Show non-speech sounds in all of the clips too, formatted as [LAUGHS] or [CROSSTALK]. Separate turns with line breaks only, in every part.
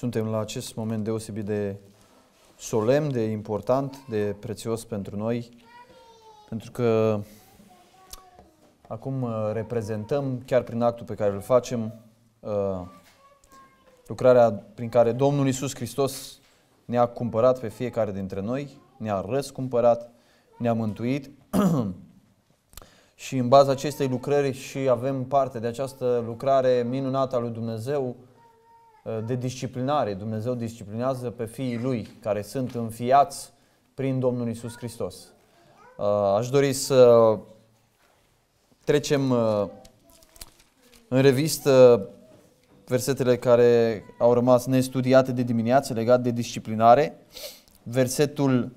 Suntem la acest moment deosebit de solemn, de important, de prețios pentru noi, pentru că acum uh, reprezentăm, chiar prin actul pe care îl facem, uh, lucrarea prin care Domnul Isus Hristos ne-a cumpărat pe fiecare dintre noi, ne-a răscumpărat, ne-a mântuit. [CLEARS THROAT] Și în baza acestei lucrări și avem parte de această lucrare minunată a lui Dumnezeu, Uh, de disciplinare. Dumnezeu disciplinează pe fiii Lui care sunt înfiați prin Domnul Isus Hristos. Uh, aș dori să trecem uh, în revistă versetele care au rămas nestudiate de dimineață legat de disciplinare, versetul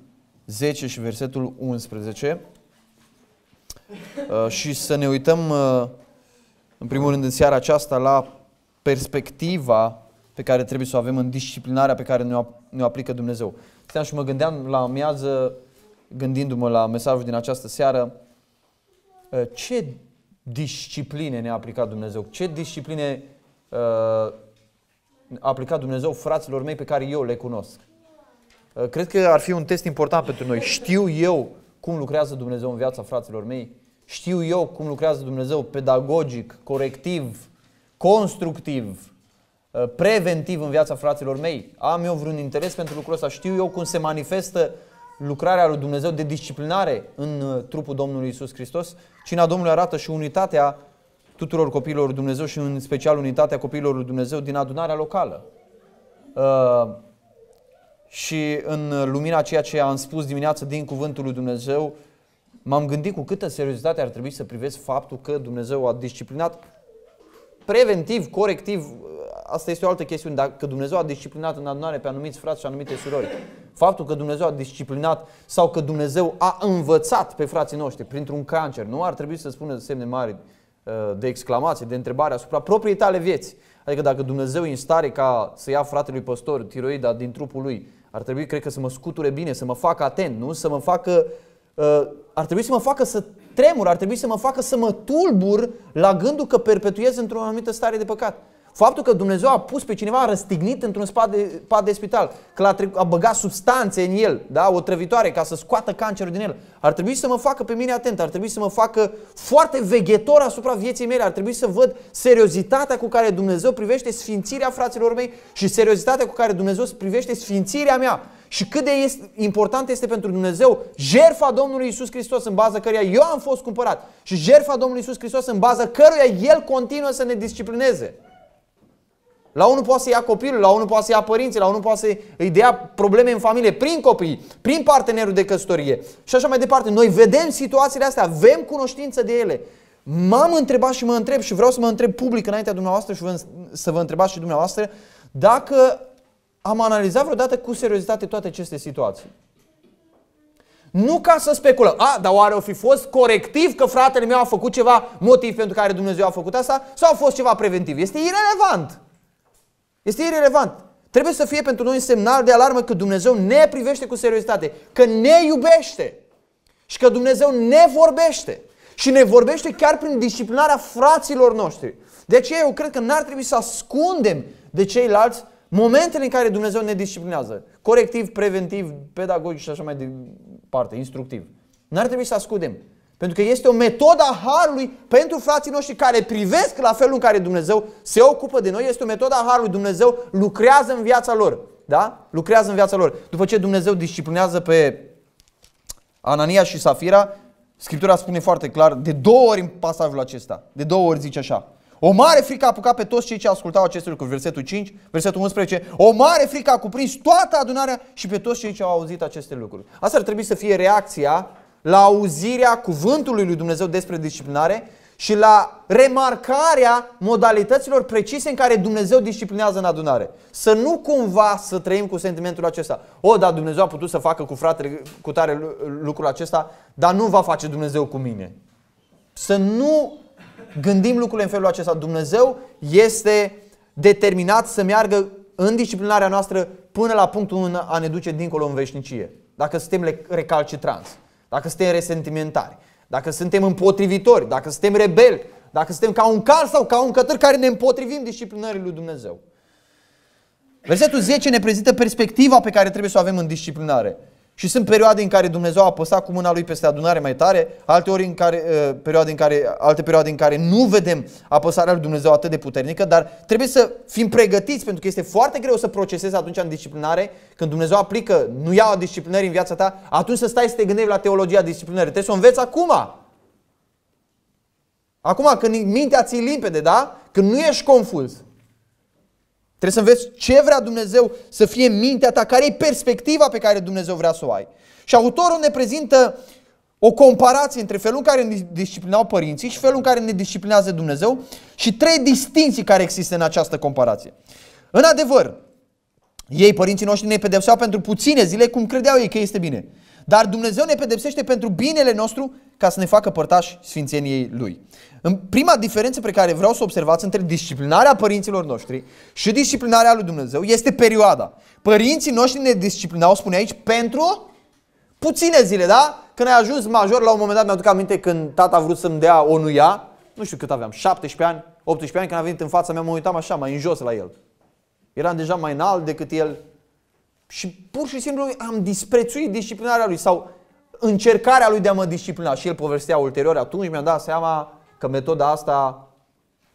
10 și versetul 11 și să ne uităm în primul rând în seara aceasta la perspectiva pe care trebuie să o avem în disciplinarea pe care ne-o, ne aplică Dumnezeu. Steam și mă gândeam la amiază, gândindu-mă la mesajul din această seară, ă, ce discipline ne-a aplicat Dumnezeu? Ce discipline uh, a aplicat Dumnezeu fraților mei pe care eu le cunosc? Uh, cred că ar fi un test important pentru noi. Știu eu cum lucrează Dumnezeu în viața fraților mei? Știu eu cum lucrează Dumnezeu pedagogic, corectiv, constructiv, Uh, preventiv în viața fraților mei? Am eu vreun interes pentru lucrul ăsta? Știu eu cum se manifestă lucrarea lui Dumnezeu de disciplinare în uh, trupul Domnului Isus Hristos? Cina Domnului arată și unitatea tuturor copiilor lui Dumnezeu și în special unitatea copiilor lui Dumnezeu din adunarea locală. Uh, și în lumina ceea ce am spus dimineață din cuvântul lui Dumnezeu, m-am gândit cu câtă seriozitate ar trebui să privesc faptul că Dumnezeu a disciplinat preventiv, corectiv asta este o altă chestiune. Dacă Dumnezeu a disciplinat în adunare pe anumiți frați și anumite surori, faptul că Dumnezeu a disciplinat sau că Dumnezeu a învățat pe frații noștri printr-un cancer, nu ar trebui să spună semne mari uh, de exclamație, de întrebare asupra propriei tale vieți. Adică dacă Dumnezeu e în stare ca să ia fratele păstor tiroida din trupul lui, ar trebui, cred că, să mă scuture bine, să mă facă atent, nu? Să mă facă, uh, ar trebui să mă facă să tremur, ar trebui să mă facă să mă tulbur la gândul că perpetuez într-o anumită stare de păcat. Faptul că Dumnezeu a pus pe cineva răstignit într-un pat de, pat de spital, că a, a băgat substanțe în el, da? o trăvitoare ca să scoată cancerul din el, ar trebui să mă facă pe mine atent, ar trebui să mă facă foarte veghetor asupra vieții mele, ar trebui să văd seriozitatea cu care Dumnezeu privește sfințirea fraților mei și seriozitatea cu care Dumnezeu privește sfințirea mea. Și cât de este, important este pentru Dumnezeu jertfa Domnului Isus Hristos în baza căreia eu am fost cumpărat și jertfa Domnului Isus Hristos în baza căruia El continuă să ne disciplineze. La unul poate să ia copilul, la unul poate să ia părinții, la unul poate să îi dea probleme în familie prin copii, prin partenerul de căsătorie și așa mai departe. Noi vedem situațiile astea, avem cunoștință de ele. M-am întrebat și mă întreb și vreau să mă întreb public înaintea dumneavoastră și să vă întrebați și dumneavoastră dacă am analizat vreodată cu seriozitate toate aceste situații. Nu ca să speculăm. A, dar oare o fi fost corectiv că fratele meu a făcut ceva motiv pentru care Dumnezeu a făcut asta? Sau a fost ceva preventiv? Este irrelevant. Este irrelevant. Trebuie să fie pentru noi un semnal de alarmă că Dumnezeu ne privește cu seriozitate, că ne iubește și că Dumnezeu ne vorbește. Și ne vorbește chiar prin disciplinarea fraților noștri. De aceea eu cred că n-ar trebui să ascundem de ceilalți momentele în care Dumnezeu ne disciplinează. Corectiv, preventiv, pedagogic și așa mai departe, instructiv. N-ar trebui să ascundem. Pentru că este o metodă a Harului pentru frații noștri care privesc la felul în care Dumnezeu se ocupă de noi. Este o metodă a Harului. Dumnezeu lucrează în viața lor. Da? Lucrează în viața lor. După ce Dumnezeu disciplinează pe Anania și Safira, Scriptura spune foarte clar, de două ori în pasajul acesta, de două ori zice așa. O mare frică a apucat pe toți cei ce ascultau aceste lucruri. Versetul 5, versetul 11. O mare frică a cuprins toată adunarea și pe toți cei ce au auzit aceste lucruri. Asta ar trebui să fie reacția la auzirea cuvântului lui Dumnezeu despre disciplinare și la remarcarea modalităților precise în care Dumnezeu disciplinează în adunare. Să nu cumva să trăim cu sentimentul acesta. O, da, Dumnezeu a putut să facă cu fratele cu tare lucrul acesta, dar nu va face Dumnezeu cu mine. Să nu gândim lucrurile în felul acesta. Dumnezeu este determinat să meargă în disciplinarea noastră până la punctul a ne duce dincolo în veșnicie. Dacă suntem recalcitranți dacă suntem resentimentari, dacă suntem împotrivitori, dacă suntem rebeli, dacă suntem ca un cal sau ca un cătăr care ne împotrivim disciplinării lui Dumnezeu. Versetul 10 ne prezintă perspectiva pe care trebuie să o avem în disciplinare. Și sunt perioade în care Dumnezeu a apăsat cu mâna lui peste adunare mai tare, alte ori în care, uh, perioade în care, alte perioade în care nu vedem apăsarea lui Dumnezeu atât de puternică, dar trebuie să fim pregătiți pentru că este foarte greu să procesezi atunci în disciplinare, când Dumnezeu aplică, nu ia disciplinări în viața ta, atunci să stai să te gândești la teologia disciplinării. Trebuie să o înveți acum. Acum, când mintea ți limpede, da? Când nu ești confuz. Trebuie să înveți ce vrea Dumnezeu să fie mintea ta, care e perspectiva pe care Dumnezeu vrea să o ai. Și autorul ne prezintă o comparație între felul în care ne disciplinau părinții și felul în care ne disciplinează Dumnezeu și trei distinții care există în această comparație. În adevăr, ei, părinții noștri, ne pedepseau pentru puține zile, cum credeau ei că este bine. Dar Dumnezeu ne pedepsește pentru binele nostru ca să ne facă părtași sfințeniei Lui. În prima diferență pe care vreau să o observați între disciplinarea părinților noștri și disciplinarea lui Dumnezeu este perioada. Părinții noștri ne disciplinau, spune aici, pentru puține zile, da? Când ai ajuns major, la un moment dat mi-aduc aminte când tata a vrut să-mi dea o nuia, nu știu cât aveam, 17 ani, 18 ani, când a venit în fața mea, mă uitam așa, mai în jos la el. Eram deja mai înalt decât el și pur și simplu am disprețuit disciplinarea lui sau încercarea lui de a mă disciplina. Și el povestea ulterior, atunci mi-am dat seama că metoda asta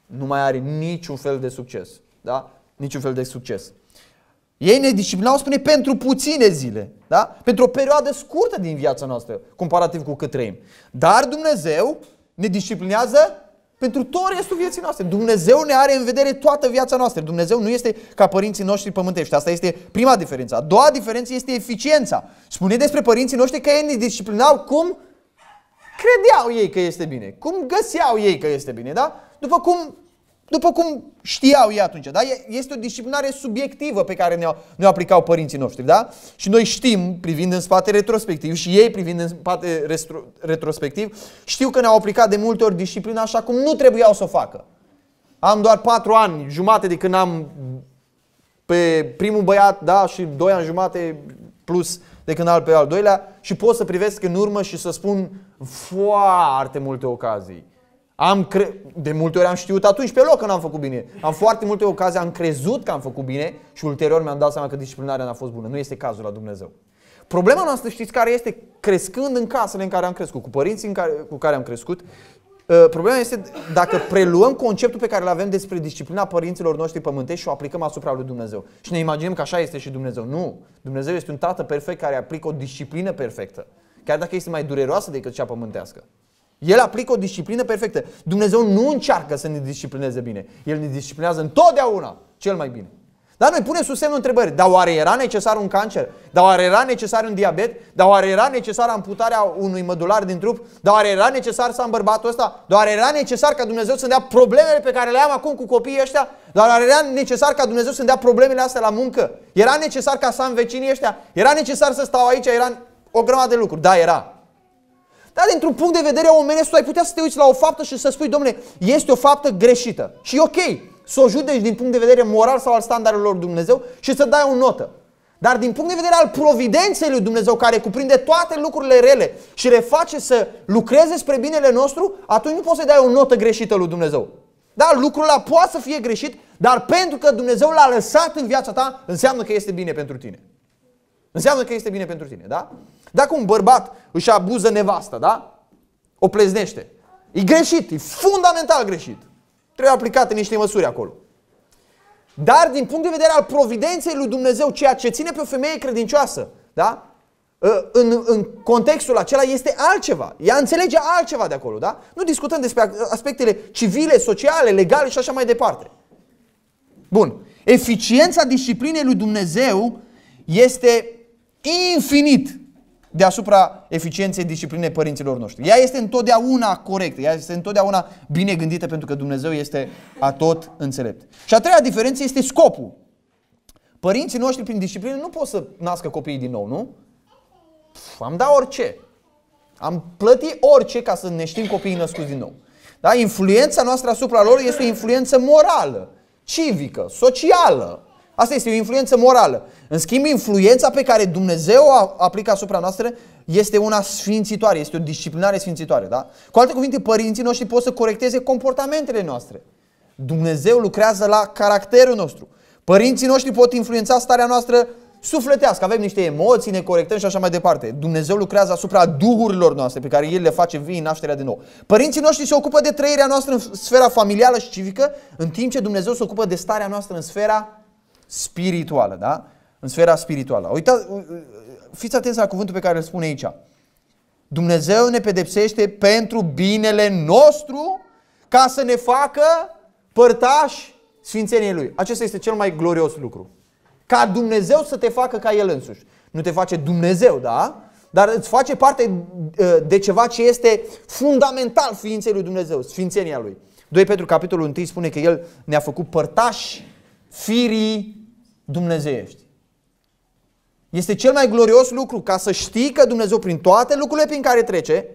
nu mai are niciun fel de succes. Da? Niciun fel de succes. Ei ne disciplinau, spune, pentru puține zile. Da? Pentru o perioadă scurtă din viața noastră, comparativ cu cât trăim. Dar Dumnezeu ne disciplinează pentru tot restul vieții noastre. Dumnezeu ne are în vedere toată viața noastră. Dumnezeu nu este ca părinții noștri pământești. Asta este prima diferență. A doua diferență este eficiența. Spune despre părinții noștri că ei ne disciplinau cum credeau ei că este bine, cum găseau ei că este bine, da? După cum, după cum știau ei atunci, da? Este o disciplinare subiectivă pe care ne-au, ne aplicau părinții noștri, da? Și noi știm, privind în spate retrospectiv, și ei privind în spate retro, retrospectiv, știu că ne-au aplicat de multe ori disciplina așa cum nu trebuiau să o facă. Am doar patru ani, jumate de când am pe primul băiat, da, și doi ani jumate plus de când al pe al doilea și pot să privesc în urmă și să spun foarte multe ocazii. Am cre- de multe ori am știut atunci pe loc că n-am făcut bine. Am foarte multe ocazii, am crezut că am făcut bine și ulterior mi-am dat seama că disciplinarea n-a fost bună. Nu este cazul la Dumnezeu. Problema noastră știți care este? Crescând în casele în care am crescut, cu părinții în care, cu care am crescut, uh, problema este dacă preluăm conceptul pe care îl avem despre disciplina părinților noștri pământești și o aplicăm asupra lui Dumnezeu. Și ne imaginăm că așa este și Dumnezeu. Nu. Dumnezeu este un tată perfect care aplică o disciplină perfectă. Chiar dacă este mai dureroasă decât cea pământească. El aplică o disciplină perfectă. Dumnezeu nu încearcă să ne disciplineze bine. El ne disciplinează întotdeauna cel mai bine. Dar noi punem sub semnul întrebării, dar oare era necesar un cancer? Dar oare era necesar un diabet? Dar oare era necesar amputarea unui mădular din trup? Dar oare era necesar să am bărbatul ăsta? Dar oare era necesar ca Dumnezeu să-mi dea problemele pe care le am acum cu copiii ăștia? Dar oare era necesar ca Dumnezeu să-mi dea problemele astea la muncă? Era necesar ca să am vecinii ăștia? Era necesar să stau aici? Era o grămadă de lucruri. Da, era. Dar dintr-un punct de vedere omenesc, tu ai putea să te uiți la o faptă și să spui, domnule, este o faptă greșită. Și e ok să o judeci din punct de vedere moral sau al standardelor lui Dumnezeu și să dai o notă. Dar din punct de vedere al providenței lui Dumnezeu, care cuprinde toate lucrurile rele și le face să lucreze spre binele nostru, atunci nu poți să dai o notă greșită lui Dumnezeu. Da, lucrul ăla poate să fie greșit, dar pentru că Dumnezeu l-a lăsat în viața ta, înseamnă că este bine pentru tine. Înseamnă că este bine pentru tine, da? Dacă un bărbat își abuză nevasta, da? O pleznește. E greșit, e fundamental greșit. Trebuie aplicate niște măsuri acolo. Dar din punct de vedere al providenței lui Dumnezeu, ceea ce ține pe o femeie credincioasă, da? Ă, în, în contextul acela este altceva. Ea înțelege altceva de acolo, da? Nu discutăm despre aspectele civile, sociale, legale și așa mai departe. Bun. Eficiența disciplinei lui Dumnezeu este infinit deasupra eficienței disciplinei părinților noștri. Ea este întotdeauna corectă, ea este întotdeauna bine gândită pentru că Dumnezeu este atot înțelept. Și a treia diferență este scopul. Părinții noștri prin disciplină nu pot să nască copiii din nou, nu? Pf, am dat orice. Am plătit orice ca să ne știm copiii născuți din nou. Da? Influența noastră asupra lor este o influență morală, civică, socială, Asta este o influență morală. În schimb, influența pe care Dumnezeu o aplică asupra noastră este una sfințitoare, este o disciplinare sfințitoare. Da? Cu alte cuvinte, părinții noștri pot să corecteze comportamentele noastre. Dumnezeu lucrează la caracterul nostru. Părinții noștri pot influența starea noastră sufletească. Avem niște emoții, ne corectăm și așa mai departe. Dumnezeu lucrează asupra duhurilor noastre pe care El le face vii în nașterea din nou. Părinții noștri se ocupă de trăirea noastră în sfera familială și civică, în timp ce Dumnezeu se ocupă de starea noastră în sfera spirituală, da? În sfera spirituală. Uitați, fiți atenți la cuvântul pe care îl spune aici. Dumnezeu ne pedepsește pentru binele nostru ca să ne facă părtași sfințeniei Lui. Acesta este cel mai glorios lucru. Ca Dumnezeu să te facă ca El însuși. Nu te face Dumnezeu, da? Dar îți face parte uh, de ceva ce este fundamental ființei lui Dumnezeu, sfințenia Lui. 2 Petru capitolul 1 spune că El ne-a făcut părtași firii dumnezeiești. Este cel mai glorios lucru ca să știi că Dumnezeu prin toate lucrurile prin care trece,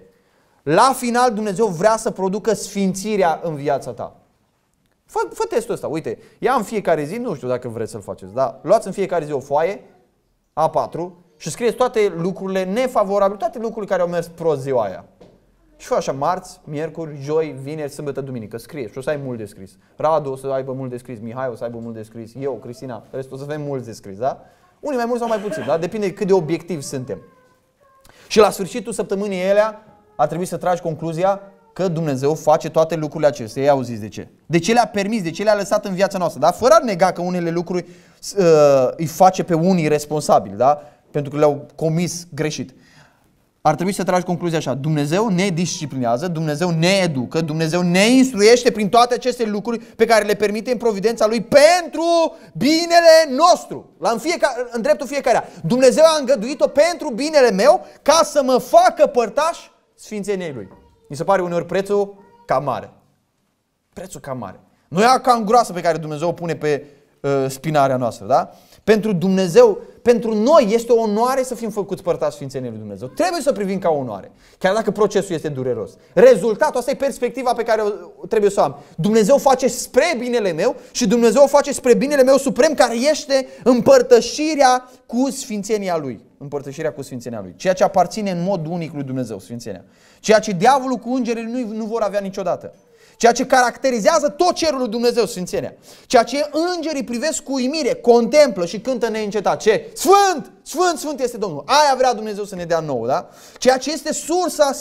la final Dumnezeu vrea să producă sfințirea în viața ta. Fă, fă testul ăsta, uite, ia în fiecare zi, nu știu dacă vreți să-l faceți, dar luați în fiecare zi o foaie, A4, și scrieți toate lucrurile nefavorabile, toate lucrurile care au mers prost ziua aia. Și fă așa marți, miercuri, joi, vineri, sâmbătă, duminică. Scrie și o să ai mult de scris. Radu o să aibă mult de scris, Mihai o să aibă mult de scris, eu, Cristina, restul o să avem mult de scris, da? Unii mai mult sau mai puțin, da? Depinde cât de obiectiv suntem. Și la sfârșitul săptămânii elea a trebuit să tragi concluzia că Dumnezeu face toate lucrurile acestea. Ei auziți de ce? De ce le-a permis, de ce le-a lăsat în viața noastră, da? Fără a nega că unele lucruri uh, îi face pe unii responsabili, da? Pentru că le-au comis greșit ar trebui să tragi concluzia așa. Dumnezeu ne disciplinează, Dumnezeu ne educă, Dumnezeu ne instruiește prin toate aceste lucruri pe care le permite în providența Lui pentru binele nostru. La în, fiecare, în dreptul fiecare. Dumnezeu a îngăduit-o pentru binele meu ca să mă facă părtaș Sfințeniei Lui. Mi se pare uneori prețul cam mare. Prețul cam mare. Nu e cam groasă pe care Dumnezeu o pune pe uh, spinarea noastră, da? Pentru Dumnezeu, pentru noi este o onoare să fim făcuți părtați Sfințeniei lui Dumnezeu. Trebuie să privim ca o onoare, chiar dacă procesul este dureros. Rezultatul, asta e perspectiva pe care o trebuie să o am. Dumnezeu face spre binele meu și Dumnezeu face spre binele meu suprem care este împărtășirea cu Sfințenia Lui. Împărtășirea cu Sfințenia Lui. Ceea ce aparține în mod unic lui Dumnezeu, Sfințenia. Ceea ce diavolul cu îngerii nu, nu vor avea niciodată. Ceea ce caracterizează tot cerul lui Dumnezeu, Sfințenia. Ceea ce îngerii privesc cu uimire, contemplă și cântă neîncetat. Ce? Sfânt! Sfânt, Sfânt este Domnul. Aia vrea Dumnezeu să ne dea nouă, da? Ceea ce este sursa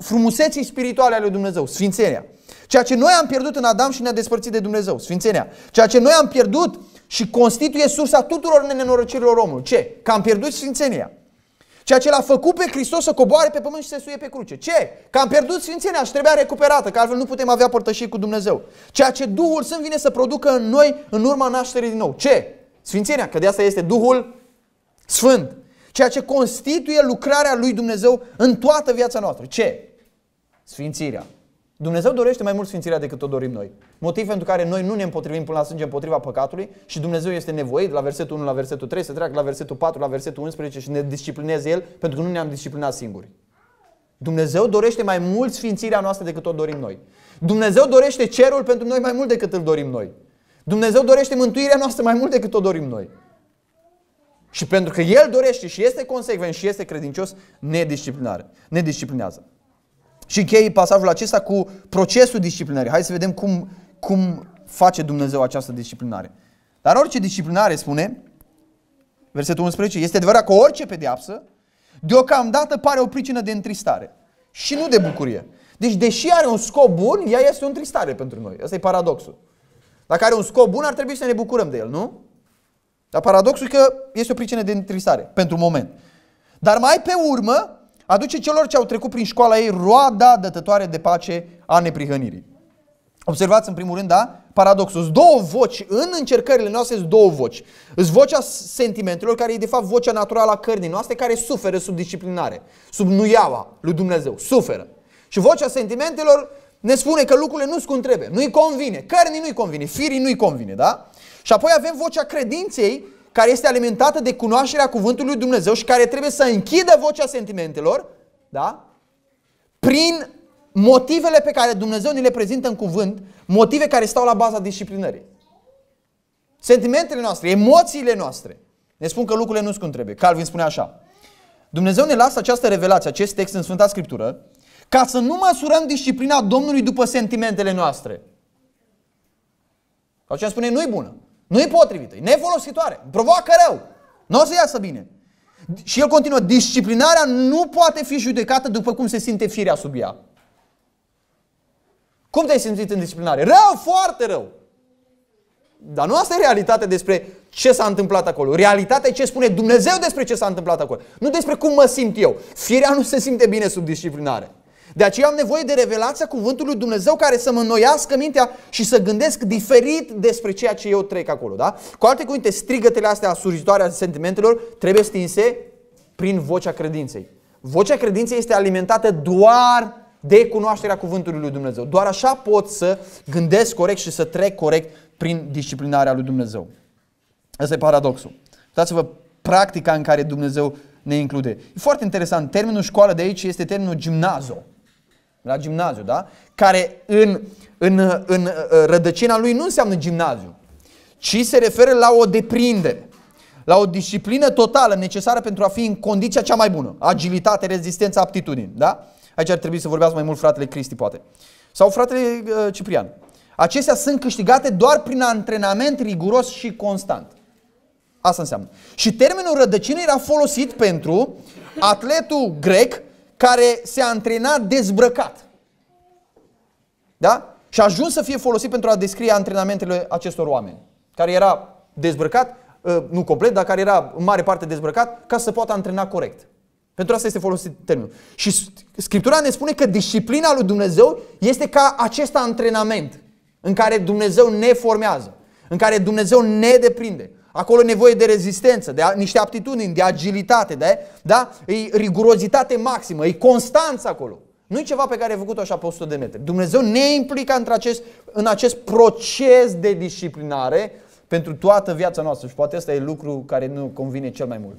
frumuseții spirituale ale lui Dumnezeu, Sfințenia. Ceea ce noi am pierdut în Adam și ne-a despărțit de Dumnezeu, Sfințenia. Ceea ce noi am pierdut și constituie sursa tuturor nenorocirilor omului. Ce? Că am pierdut Sfințenia. Ceea ce l-a făcut pe Hristos să coboare pe pământ și să se suie pe cruce. Ce? Că am pierdut sfințenia și trebuia recuperată, că altfel nu putem avea părtășii cu Dumnezeu. Ceea ce Duhul Sfânt vine să producă în noi în urma nașterii din nou. Ce? Sfințenia, că de asta este Duhul Sfânt. Ceea ce constituie lucrarea lui Dumnezeu în toată viața noastră. Ce? Sfințirea. Dumnezeu dorește mai mult sfințirea decât o dorim noi. Motiv pentru care noi nu ne împotrivim până la sânge împotriva păcatului și Dumnezeu este nevoit la versetul 1 la versetul 3 să treacă la versetul 4 la versetul 11 și ne disciplineze El pentru că nu ne-am disciplinat singuri. Dumnezeu dorește mai mult sfințirea noastră decât o dorim noi. Dumnezeu dorește cerul pentru noi mai mult decât îl dorim noi. Dumnezeu dorește mântuirea noastră mai mult decât o dorim noi. Și pentru că El dorește și este consecvent și este credincios, ne disciplinează. Și închei pasajul acesta cu procesul disciplinării. Hai să vedem cum, cum face Dumnezeu această disciplinare. Dar orice disciplinare, spune, versetul 11, este adevărat că orice pedeapsă, deocamdată pare o pricină de întristare și nu de bucurie. Deci, deși are un scop bun, ea este o întristare pentru noi. Asta e paradoxul. Dacă are un scop bun, ar trebui să ne bucurăm de el, nu? Dar paradoxul e că este o pricină de întristare, pentru moment. Dar mai pe urmă, aduce celor ce au trecut prin școala ei roada dătătoare de pace a neprihănirii. Observați în primul rând, da? Paradoxul. Sunt două voci. În încercările noastre sunt două voci. Sunt vocea sentimentelor, care e de fapt vocea naturală a cărnii noastre, care suferă sub disciplinare, sub nuiaua lui Dumnezeu. Suferă. Și vocea sentimentelor ne spune că lucrurile nu sunt cum trebuie. Nu-i convine. Cărnii nu-i convine. Firii nu-i convine, da? Și apoi avem vocea credinței, care este alimentată de cunoașterea cuvântului lui Dumnezeu și care trebuie să închidă vocea sentimentelor, da? Prin motivele pe care Dumnezeu ni le prezintă în cuvânt, motive care stau la baza disciplinării. Sentimentele noastre, emoțiile noastre ne spun că lucrurile nu sunt cum trebuie. Calvin spune așa. Dumnezeu ne lasă această revelație, acest text în Sfânta Scriptură, ca să nu măsurăm disciplina Domnului după sentimentele noastre. Sau ce spune, nu-i bună. Nu e potrivită, e nefolositoare, provoacă rău. Nu o să iasă bine. Și el continuă, disciplinarea nu poate fi judecată după cum se simte firea sub ea. Cum te-ai simțit în disciplinare? Rău, foarte rău. Dar nu asta e realitatea despre ce s-a întâmplat acolo. Realitatea e ce spune Dumnezeu despre ce s-a întâmplat acolo. Nu despre cum mă simt eu. Firea nu se simte bine sub disciplinare. De aceea am nevoie de revelația cuvântului lui Dumnezeu care să mă înnoiască mintea și să gândesc diferit despre ceea ce eu trec acolo. Da? Cu alte cuvinte, strigătele astea surzitoare a sentimentelor trebuie stinse prin vocea credinței. Vocea credinței este alimentată doar de cunoașterea cuvântului lui Dumnezeu. Doar așa pot să gândesc corect și să trec corect prin disciplinarea lui Dumnezeu. Asta e paradoxul. Uitați-vă practica în care Dumnezeu ne include. E foarte interesant. Termenul școală de aici este termenul gimnazo. La gimnaziu, da? Care în, în, în rădăcina lui nu înseamnă gimnaziu, ci se referă la o deprindere, la o disciplină totală necesară pentru a fi în condiția cea mai bună. Agilitate, rezistență, aptitudini, da? Aici ar trebui să vorbească mai mult fratele Cristi, poate. Sau fratele uh, Ciprian. Acestea sunt câștigate doar prin antrenament riguros și constant. Asta înseamnă. Și termenul rădăcină era folosit pentru atletul grec care se antrena dezbrăcat. Da? Și a ajuns să fie folosit pentru a descrie antrenamentele acestor oameni. Care era dezbrăcat, ă, nu complet, dar care era în mare parte dezbrăcat, ca să poată antrena corect. Pentru asta este folosit termenul. Și Scriptura ne spune că disciplina lui Dumnezeu este ca acest antrenament în care Dumnezeu ne formează, în care Dumnezeu ne deprinde. Acolo e nevoie de rezistență, de niște aptitudini, de agilitate, de, da? E rigurozitate maximă, e constanță acolo. Nu e ceva pe care ai făcut-o așa pe 100 de metri. Dumnezeu ne implică în acest, în acest proces de disciplinare pentru toată viața noastră. Și poate ăsta e lucru care nu convine cel mai mult.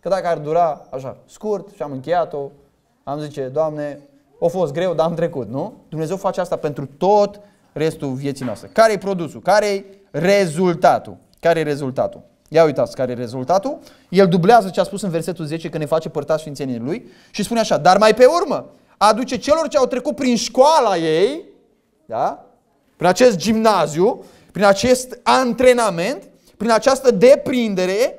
Că dacă ar dura așa, scurt și am încheiat-o, am zice, Doamne, a fost greu, dar am trecut, nu? Dumnezeu face asta pentru tot restul vieții noastre. Care e produsul? Care e rezultatul? Care e rezultatul? Ia uitați care e rezultatul. El dublează ce a spus în versetul 10 că ne face părtați sfințenii lui și spune așa, dar mai pe urmă aduce celor ce au trecut prin școala ei, da? prin acest gimnaziu, prin acest antrenament, prin această deprindere,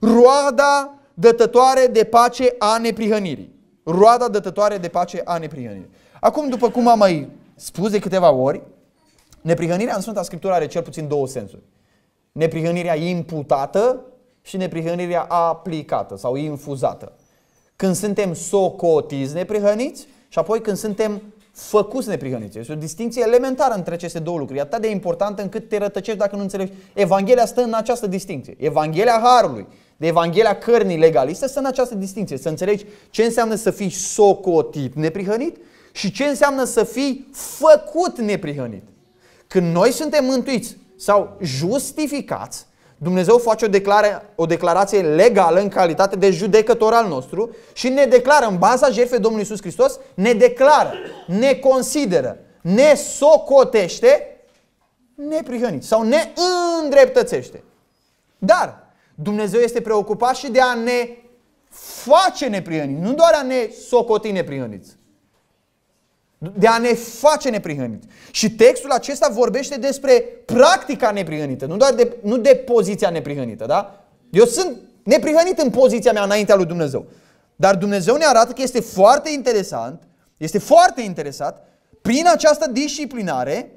roada dătătoare de pace a neprihănirii. Roada dătătoare de pace a neprihănirii. Acum, după cum am mai spus de câteva ori, neprihănirea în Sfânta Scriptură are cel puțin două sensuri neprihănirea imputată și neprihănirea aplicată sau infuzată. Când suntem socotiți neprihăniți și apoi când suntem făcuți neprihăniți. Este o distinție elementară între aceste două lucruri. E atât de importantă încât te rătăcești dacă nu înțelegi. Evanghelia stă în această distinție. Evanghelia Harului, de Evanghelia cărnii legaliste stă în această distinție. Să înțelegi ce înseamnă să fii socotit neprihănit și ce înseamnă să fii făcut neprihănit. Când noi suntem mântuiți sau justificați, Dumnezeu face o, declara, o declarație legală în calitate de judecător al nostru și ne declară, în baza jertfei Domnului Iisus Hristos, ne declară, ne consideră, ne socotește neprihăniți sau ne îndreptățește. Dar Dumnezeu este preocupat și de a ne face neprihăniți, nu doar a ne socoti neprihăniți de a ne face neprihăniți. Și textul acesta vorbește despre practica neprihănită, nu doar de, nu de poziția neprihănită. Da? Eu sunt neprihănit în poziția mea înaintea lui Dumnezeu. Dar Dumnezeu ne arată că este foarte interesant, este foarte interesat, prin această disciplinare,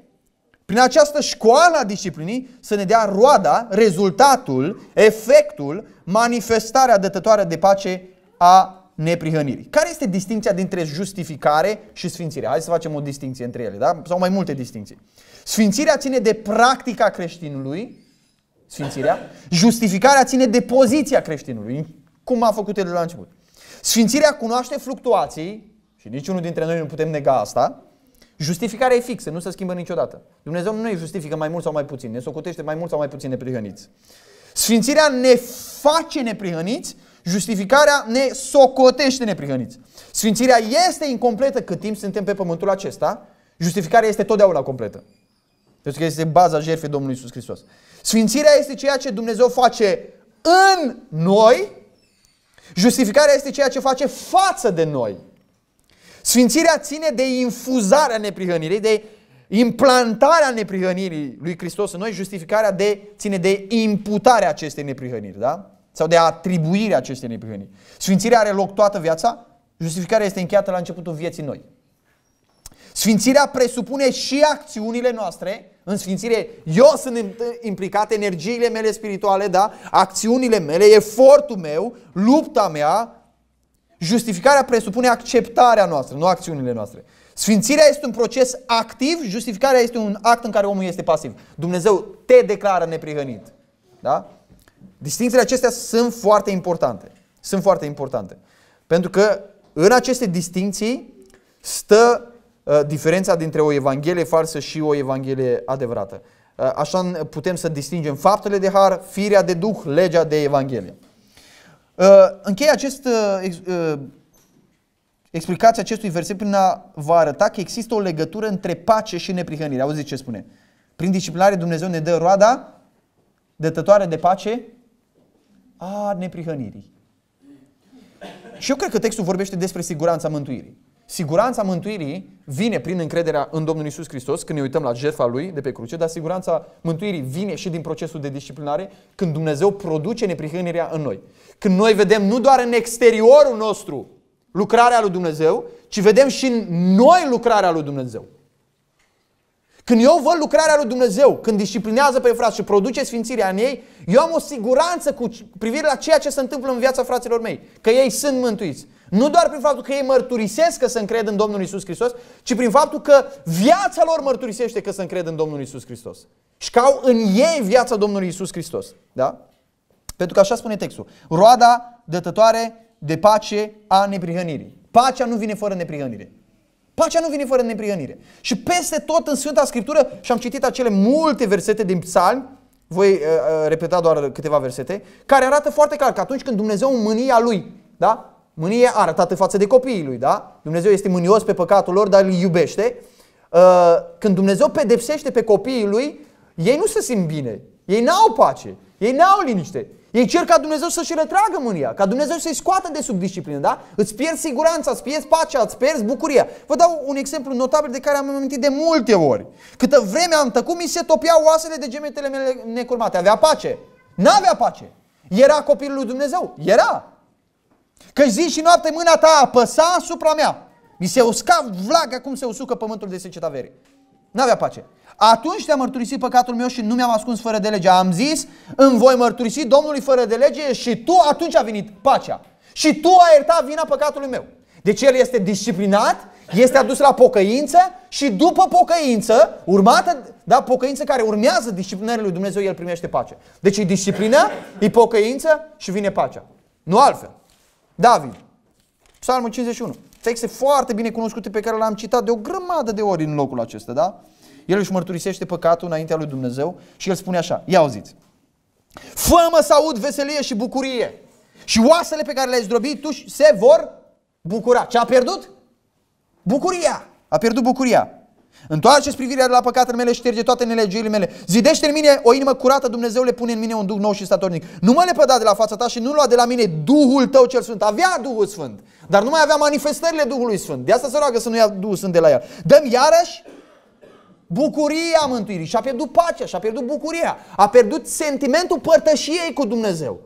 prin această școală a disciplinii, să ne dea roada, rezultatul, efectul, manifestarea dătătoare de pace a neprihănirii. Care este distinția dintre justificare și sfințire? Hai să facem o distinție între ele, da? Sau mai multe distinții. Sfințirea ține de practica creștinului, sfințirea. Justificarea ține de poziția creștinului, cum a făcut el de la început. Sfințirea cunoaște fluctuații, și niciunul dintre noi nu putem nega asta, Justificarea e fixă, nu se schimbă niciodată. Dumnezeu nu ne justifică mai mult sau mai puțin, ne socotește mai mult sau mai puțin neprihăniți. Sfințirea ne face neprihăniți Justificarea ne socotește neprihăniți. Sfințirea este incompletă cât timp suntem pe pământul acesta. Justificarea este totdeauna completă. Pentru că este baza jertfei Domnului Isus Hristos. Sfințirea este ceea ce Dumnezeu face în noi. Justificarea este ceea ce face față de noi. Sfințirea ține de infuzarea neprihănirii, de implantarea neprihănirii lui Hristos în noi, justificarea de, ține de imputarea acestei neprihăniri, da? Sau de atribuirea acestei neprihăniri. Sfințirea are loc toată viața, justificarea este încheiată la începutul vieții noi. Sfințirea presupune și acțiunile noastre. În sfințire eu sunt implicat, energiile mele spirituale, da? acțiunile mele, efortul meu, lupta mea. Justificarea presupune acceptarea noastră, nu acțiunile noastre. Sfințirea este un proces activ, justificarea este un act în care omul este pasiv. Dumnezeu te declară neprihănit. Da? Distințiile acestea sunt foarte importante. Sunt foarte importante. Pentru că în aceste distinții stă uh, diferența dintre o evanghelie falsă și o evanghelie adevărată. Uh, așa putem să distingem faptele de har, firea de duh, legea de evanghelie. Uh, închei acest uh, uh, explicația acestui verset prin a vă arăta că există o legătură între pace și neprihănire. Auziți ce spune? Prin disciplinare Dumnezeu ne dă roada dătătoare de pace a neprihănirii. Și eu cred că textul vorbește despre siguranța mântuirii. Siguranța mântuirii vine prin încrederea în Domnul Isus Hristos, când ne uităm la jertfa Lui de pe cruce, dar siguranța mântuirii vine și din procesul de disciplinare, când Dumnezeu produce neprihănirea în noi. Când noi vedem nu doar în exteriorul nostru lucrarea lui Dumnezeu, ci vedem și în noi lucrarea lui Dumnezeu. Când eu văd lucrarea lui Dumnezeu, când disciplinează pe frați și produce sfințirea în ei, eu am o siguranță cu privire la ceea ce se întâmplă în viața fraților mei, că ei sunt mântuiți. Nu doar prin faptul că ei mărturisesc că se încred în Domnul Isus Hristos, ci prin faptul că viața lor mărturisește că se încred în Domnul Isus Hristos. Și că au în ei viața Domnului Isus Hristos. Da? Pentru că așa spune textul. Roada dătătoare de pace a neprihănirii. Pacea nu vine fără neprihănire. Pacea nu vine fără neprihănire. Și peste tot în Sfânta Scriptură, și am citit acele multe versete din psalmi, voi uh, uh, repeta doar câteva versete, care arată foarte clar că atunci când Dumnezeu în mânia Lui, da? Mânie arătată față de copiii Lui, da? Dumnezeu este mânios pe păcatul lor, dar îl iubește. Uh, când Dumnezeu pedepsește pe copiii Lui, ei nu se simt bine. Ei n-au pace. Ei n-au liniște. Ei cer ca Dumnezeu să-și retragă mânia, ca Dumnezeu să-i scoată de sub disciplină, da? Îți pierzi siguranța, îți pierzi pacea, îți pierzi bucuria. Vă dau un exemplu notabil de care am amintit de multe ori. Câtă vreme am tăcut, mi se topiau oasele de gemetele mele necurmate. Avea pace? N-avea pace. Era copilul lui Dumnezeu? Era. Că zi și noapte mâna ta apăsa asupra mea. Mi se usca vlaga cum se usucă pământul de seceta verii. N-avea pace. Atunci te-am mărturisit păcatul meu și nu mi-am ascuns fără de lege. Am zis, îmi voi mărturisi Domnului fără de lege și tu atunci a venit pacea. Și tu ai iertat vina păcatului meu. Deci el este disciplinat, este adus la pocăință și după pocăință, urmată, da, pocăință care urmează disciplinării lui Dumnezeu, el primește pace. Deci e disciplină, e pocăință și vine pacea. Nu altfel. David, Psalmul 51. Texte foarte bine cunoscute pe care l-am citat de o grămadă de ori în locul acesta, da? El își mărturisește păcatul înaintea lui Dumnezeu și el spune așa, ia auziți. Fă-mă să aud veselie și bucurie și oasele pe care le-ai zdrobit tu se vor bucura. Ce a pierdut? Bucuria. A pierdut bucuria. Întoarceți privirea de la păcatele mele, șterge toate nelegiurile mele. Zidește în mine o inimă curată, Dumnezeu le pune în mine un duh nou și statornic. Nu mă lepăda de la fața ta și nu lua de la mine Duhul tău cel Sfânt. Avea Duhul Sfânt, dar nu mai avea manifestările Duhului Sfânt. De asta se roagă să nu ia Duhul Sfânt de la el. Dăm iarăși bucuria mântuirii și a pierdut pacea și a pierdut bucuria. A pierdut sentimentul părtășiei cu Dumnezeu.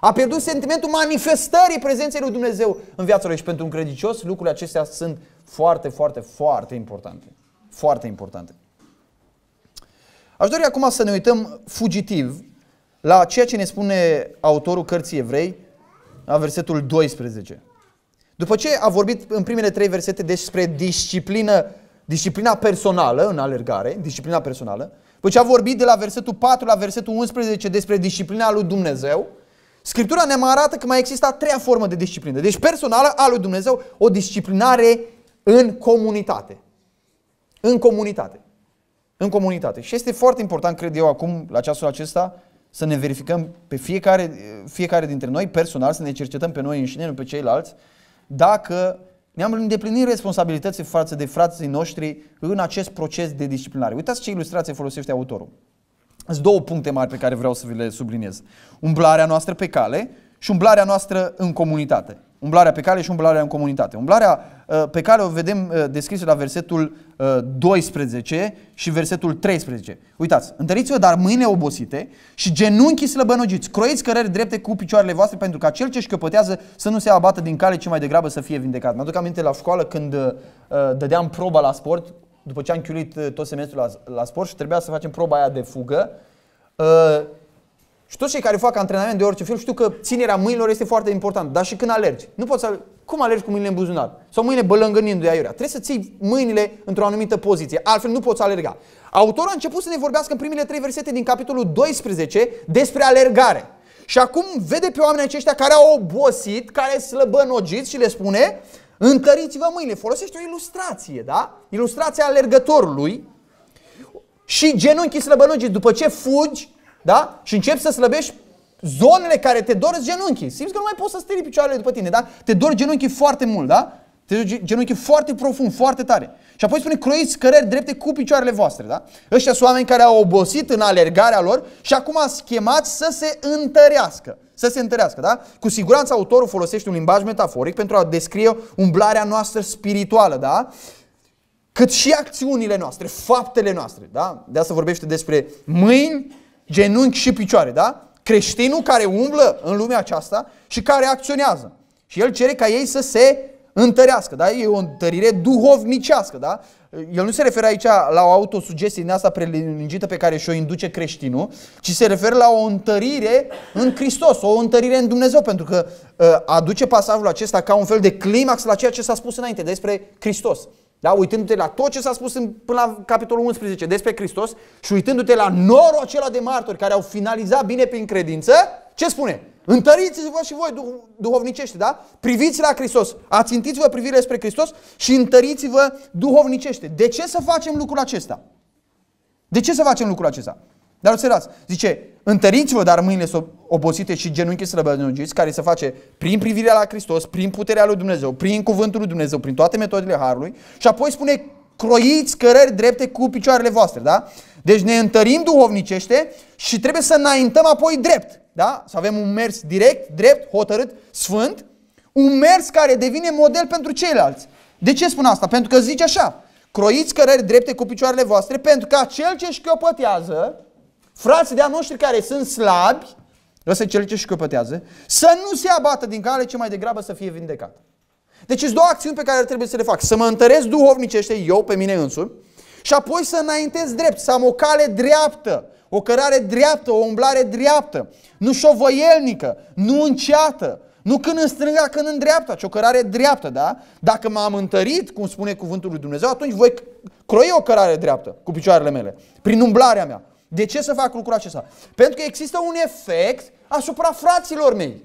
A pierdut sentimentul manifestării prezenței lui Dumnezeu în viața lui și pentru un credincios lucrurile acestea sunt foarte, foarte, foarte importante. Foarte importante. Aș dori acum să ne uităm fugitiv la ceea ce ne spune autorul cărții evrei, la versetul 12. După ce a vorbit în primele trei versete despre disciplină disciplina personală în alergare, disciplina personală, după ce a vorbit de la versetul 4 la versetul 11 despre disciplina lui Dumnezeu, Scriptura ne mai arată că mai există a treia formă de disciplină. Deci personală a lui Dumnezeu, o disciplinare în comunitate. În comunitate. În comunitate. Și este foarte important, cred eu, acum, la ceasul acesta, să ne verificăm pe fiecare, fiecare dintre noi personal, să ne cercetăm pe noi înșine, nu pe ceilalți, dacă ne-am îndeplinit responsabilități față de frații noștri în acest proces de disciplinare. Uitați ce ilustrație folosește autorul. Sunt două puncte mari pe care vreau să vi le subliniez. Umblarea noastră pe cale și umblarea noastră în comunitate. Umblarea pe cale și umblarea în comunitate. Umblarea uh, pe cale o vedem uh, descrisă la versetul 12 uh, și versetul 13. Uitați, întăriți-vă dar mâine obosite și genunchii slăbănogiți, croiți cărări drepte cu picioarele voastre pentru ca cel ce șchiopătează să nu se abată din cale, ci mai degrabă să fie vindecat. Mă aduc aminte la școală când dădeam proba la sport, după ce am chiulit tot semestrul la, la sport și trebuia să facem proba aia de fugă, și toți cei care fac antrenament de orice fel știu că ținerea mâinilor este foarte important, dar și când alergi. Nu poți să cum alergi cu mâinile în buzunar? Sau mâinile bălângănindu-i aiurea. Trebuie să ții mâinile într-o anumită poziție, altfel nu poți alerga. Autorul a început să ne vorbească în primele trei versete din capitolul 12 despre alergare. Și acum vede pe oamenii aceștia care au obosit, care slăbănogiți și le spune întăriți-vă mâinile. Folosește o ilustrație, da? Ilustrația alergătorului și genunchii slăbănogiți. După ce fugi, da? Și începi să slăbești zonele care te dor genunchii. Simți că nu mai poți să stiri picioarele după tine, da? Te dor genunchii foarte mult, da? Te dor genunchii foarte profund, foarte tare. Și apoi spune croiți cărări drepte cu picioarele voastre, da? Ăștia sunt oameni care au obosit în alergarea lor și acum schemați să se întărească. Să se întărească, da? Cu siguranță autorul folosește un limbaj metaforic pentru a descrie umblarea noastră spirituală, da? Cât și acțiunile noastre, faptele noastre, da? De asta vorbește despre mâini, genunchi și picioare, da? Creștinul care umblă în lumea aceasta și care acționează. Și el cere ca ei să se întărească, da? E o întărire duhovnicească, da? El nu se referă aici la o autosugestie din asta prelungită pe care și-o induce creștinul, ci se referă la o întărire în Hristos, o întărire în Dumnezeu, pentru că uh, aduce pasajul acesta ca un fel de climax la ceea ce s-a spus înainte despre Hristos. Da? Uitându-te la tot ce s-a spus în, până la capitolul 11 despre Hristos și uitându-te la norul acela de martori care au finalizat bine prin credință, ce spune? Întăriți-vă și voi duh- duhovnicește, da? Priviți la Hristos, ațintiți-vă privirile spre Hristos și întăriți-vă duhovnicește. De ce să facem lucrul acesta? De ce să facem lucrul acesta? Dar observați, zice, întăriți-vă dar mâinile obosite și genunchii slăbănogiți, care se face prin privirea la Hristos, prin puterea lui Dumnezeu, prin cuvântul lui Dumnezeu, prin toate metodele Harului și apoi spune, croiți cărări drepte cu picioarele voastre, da? Deci ne întărim duhovnicește și trebuie să înaintăm apoi drept, da? Să avem un mers direct, drept, hotărât, sfânt, un mers care devine model pentru ceilalți. De ce spun asta? Pentru că zice așa, croiți cărări drepte cu picioarele voastre pentru că cel ce șchiopătează, frații de-a noștri care sunt slabi, ăsta cel ce șchiopătează, să nu se abată din cale, ce mai degrabă să fie vindecat. Deci sunt două acțiuni pe care trebuie să le fac. Să mă întăresc duhovnicește eu pe mine însumi și apoi să înaintez drept, să am o cale dreaptă, o cărare dreaptă, o umblare dreaptă, nu șovăielnică, nu înceată, nu când în stânga, când în dreapta, ci o cărare dreaptă, da? Dacă m-am întărit, cum spune cuvântul lui Dumnezeu, atunci voi croi o cărare dreaptă cu picioarele mele, prin umblarea mea. De ce să fac lucrul acesta? Pentru că există un efect asupra fraților mei.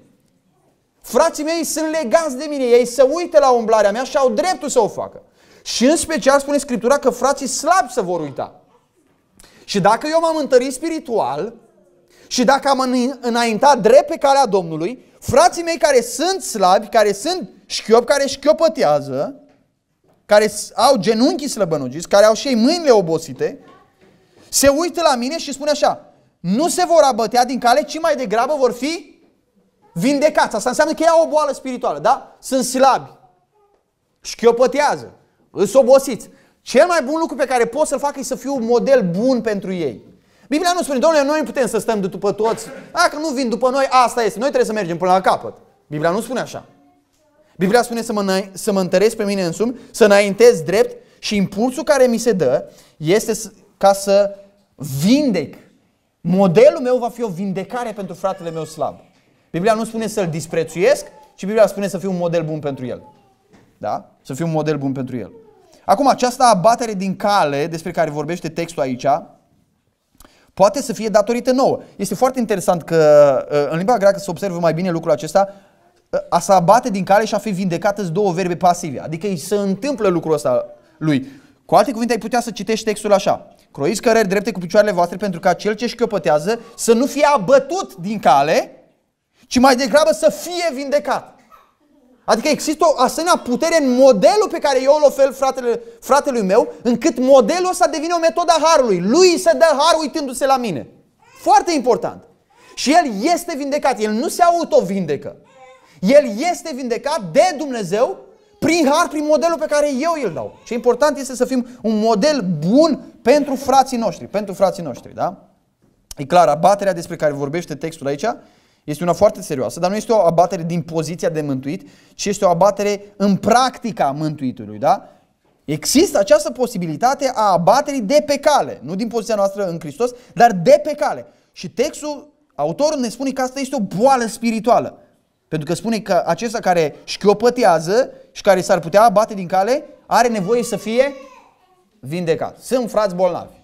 Frații mei sunt legați de mine, ei se uită la umblarea mea și au dreptul să o facă. Și în special spune Scriptura că frații slabi să vor uita. Și dacă eu m-am întărit spiritual și dacă am înaintat drept pe calea Domnului, frații mei care sunt slabi, care sunt șchiop, care șchiopătează, care au genunchii slăbănogiți, care au și ei mâinile obosite, se uită la mine și spune așa, nu se vor abătea din cale, ci mai degrabă vor fi vindecați. Asta înseamnă că ei au o boală spirituală, da? Sunt slabi, șchiopătează, îs obosiți. Cel mai bun lucru pe care pot să-l fac e să fiu un model bun pentru ei. Biblia nu spune, domnule, noi putem să stăm după toți. Dacă nu vin după noi, asta este. Noi trebuie să mergem până la capăt. Biblia nu spune așa. Biblia spune să mă, să mă întăresc pe mine însumi, să înaintez drept și impulsul care mi se dă este ca să vindec. Modelul meu va fi o vindecare pentru fratele meu slab. Biblia nu spune să-l disprețuiesc, ci Biblia spune să fiu un model bun pentru el. Da? Să fiu un model bun pentru el. Acum, această abatere din cale despre care vorbește textul aici, poate să fie datorită nouă. Este foarte interesant că uh, în limba greacă se observă mai bine lucrul acesta, uh, a să abate din cale și a fi vindecat sunt două verbe pasive. Adică îi se întâmplă lucrul ăsta lui. Cu alte cuvinte, ai putea să citești textul așa. Croiți cărări drepte cu picioarele voastre pentru ca cel ce șchiopătează să nu fie abătut din cale, ci mai degrabă să fie vindecat. Adică există o asemenea putere în modelul pe care eu îl ofer fratele, fratelui meu, încât modelul ăsta devine o metodă a harului. Lui se dă har uitându-se la mine. Foarte important. și el este vindecat. El nu se auto-vindecă. El este vindecat de Dumnezeu prin har, prin modelul pe care eu îl dau. Ce important este să fim un model bun pentru frații noștri, pentru frații noștri, da? E clar, abaterea despre care vorbește textul aici este una foarte serioasă, dar nu este o abatere din poziția de mântuit, ci este o abatere în practica mântuitului, da? Există această posibilitate a abaterii de pe cale, nu din poziția noastră în Hristos, dar de pe cale. Și textul, autorul ne spune că asta este o boală spirituală. Pentru că spune că acesta care șchiopătează și care s-ar putea abate din cale, are nevoie să fie vindecat. Sunt frați bolnavi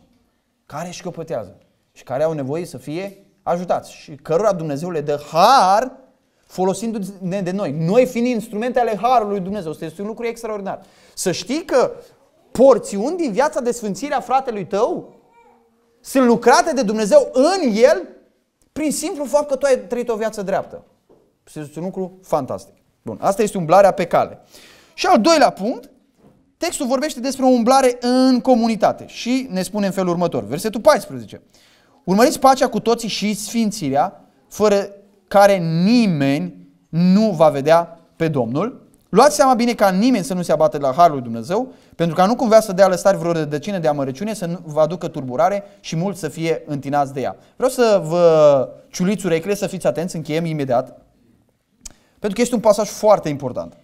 care șchiopătează și care au nevoie să fie ajutați și cărora Dumnezeu le dă har folosindu-ne de noi. Noi fiind instrumente ale harului Dumnezeu. Este un lucru extraordinar. Să știi că porțiuni din viața de sfințire a fratelui tău sunt lucrate de Dumnezeu în el prin simplu fapt că tu ai trăit o viață dreaptă. Este un lucru fantastic. Bun, asta este umblarea pe cale. Și al doilea punct, textul vorbește despre o umblare în comunitate și ne spune în felul următor, versetul 14. Urmăriți pacea cu toții și sfințirea, fără care nimeni nu va vedea pe Domnul. Luați seama bine ca nimeni să nu se abate la Harul lui Dumnezeu, pentru ca nu cumva să dea lăsari vreo rădăcină de amărăciune, să nu vă aducă turburare și mulți să fie întinați de ea. Vreau să vă ciuliți urechile, să fiți atenți, încheiem imediat, pentru că este un pasaj foarte important.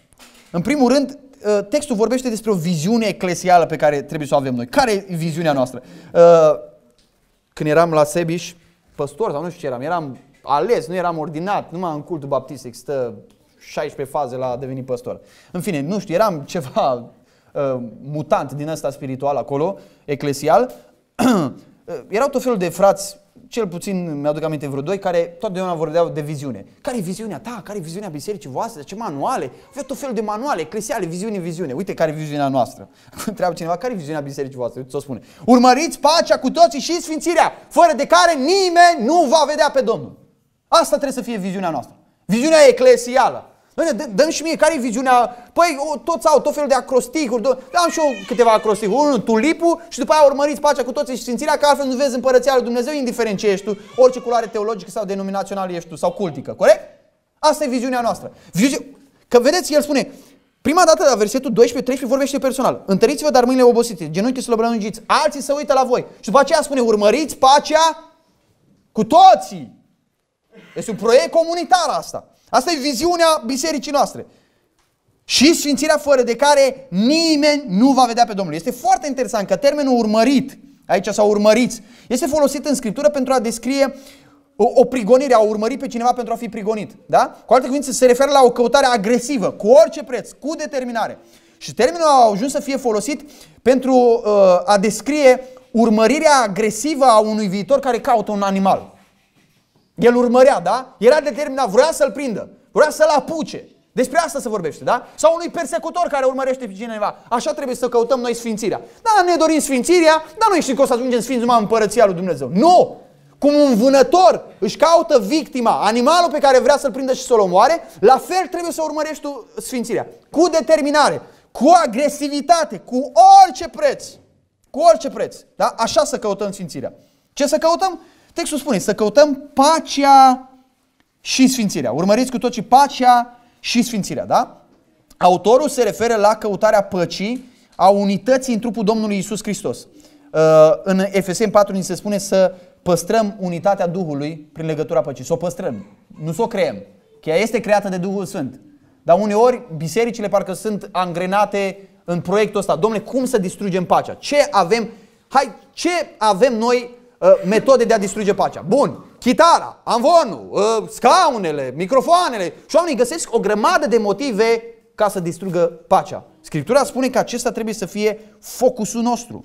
În primul rând, ă, textul vorbește despre o viziune eclesială pe care trebuie să o avem noi. Care e viziunea noastră? Ă, când eram la Sebiș, păstor sau nu știu ce eram, eram ales, nu eram ordinat, numai în cultul baptist există 16 faze la a deveni păstor. În fine, nu știu, eram [LAUGHS] ceva uh, mutant din ăsta spiritual acolo, eclesial. [CLEARS THROAT] Erau tot felul de frați cel puțin mi-aduc aminte vreo doi, care totdeauna vorbeau de viziune. Care e viziunea ta? Care e viziunea bisericii voastre? Ce manuale? Avea tot felul de manuale, eclesiale, viziune, viziune. Uite care e viziunea noastră. [LAUGHS] Întreabă cineva, care e viziunea bisericii voastre? Uite, o spune. Urmăriți pacea cu toții și sfințirea, fără de care nimeni nu va vedea pe Domnul. Asta trebuie să fie viziunea noastră. Viziunea eclesială. Doamne, dă și mie, care e viziunea? Păi, o, toți au tot felul de acrosticuri, am și eu câteva acrosticuri. Unul, tulipul și după aia urmăriți pacea cu toții și sfințirea, că altfel nu vezi împărăția lui Dumnezeu, indiferent ce ești tu, orice culoare teologică sau denominațională ești tu, sau cultică, corect? Asta e viziunea noastră. Vizi... Că vedeți, el spune, prima dată la versetul 12-13 vorbește personal. Întăriți-vă, dar mâinile obosite, genunchii slăbrănungiți, alții să uită la voi. Și după aceea spune, urmăriți pacea cu toții. Este un proiect comunitar asta. Asta e viziunea bisericii noastre. Și sfințirea fără de care nimeni nu va vedea pe Domnul. Este foarte interesant că termenul urmărit, aici sau urmăriți, este folosit în Scriptură pentru a descrie o, o prigonire, a urmări pe cineva pentru a fi prigonit. Da? Cu alte cuvinte, se referă la o căutare agresivă, cu orice preț, cu determinare. Și termenul a ajuns să fie folosit pentru uh, a descrie urmărirea agresivă a unui viitor care caută un animal. El urmărea, da? Era determinat, vrea să-l prindă, vrea să-l apuce. Despre asta se vorbește, da? Sau unui persecutor care urmărește pe cineva. Așa trebuie să căutăm noi sfințirea. Da, ne dorim sfințirea, dar noi știm că o să ajungem sfinți numai în împărăția lui Dumnezeu. Nu! Cum un vânător își caută victima, animalul pe care vrea să-l prindă și să-l omoare, la fel trebuie să urmărești tu sfințirea. Cu determinare, cu agresivitate, cu orice preț. Cu orice preț. Da? Așa să căutăm sfințirea. Ce să căutăm? Textul spune să căutăm pacea și sfințirea. Urmăriți cu toții pacea și sfințirea, da? Autorul se referă la căutarea păcii, a unității în trupul Domnului Isus Hristos. Uh, în Efeseni 4 ni se spune să păstrăm unitatea Duhului prin legătura păcii. Să o păstrăm, nu să o creăm. Că ea este creată de Duhul Sfânt. Dar uneori bisericile parcă sunt angrenate în proiectul ăsta. Domnule, cum să distrugem pacea? Ce avem? Hai, ce avem noi Uh, metode de a distruge pacea. Bun, chitara, amvonul, uh, scaunele, microfoanele și oamenii găsesc o grămadă de motive ca să distrugă pacea. Scriptura spune că acesta trebuie să fie focusul nostru,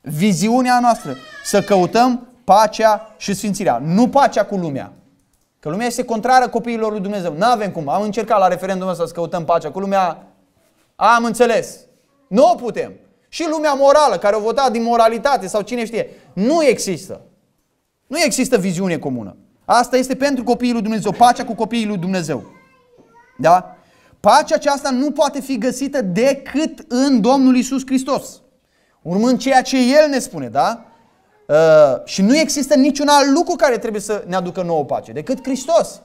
viziunea noastră, să căutăm pacea și sfințirea, nu pacea cu lumea. Că lumea este contrară copiilor lui Dumnezeu. Nu avem cum. Am încercat la referendumul ăsta să căutăm pacea cu lumea. Am înțeles. Nu putem. Și lumea morală, care o vota din moralitate sau cine știe. Nu există. Nu există viziune comună. Asta este pentru copiii lui Dumnezeu, pacea cu copiii lui Dumnezeu. Da? Pacea aceasta nu poate fi găsită decât în Domnul Isus Hristos. Urmând ceea ce El ne spune, da? Uh, și nu există niciun alt lucru care trebuie să ne aducă nouă pace decât Hristos.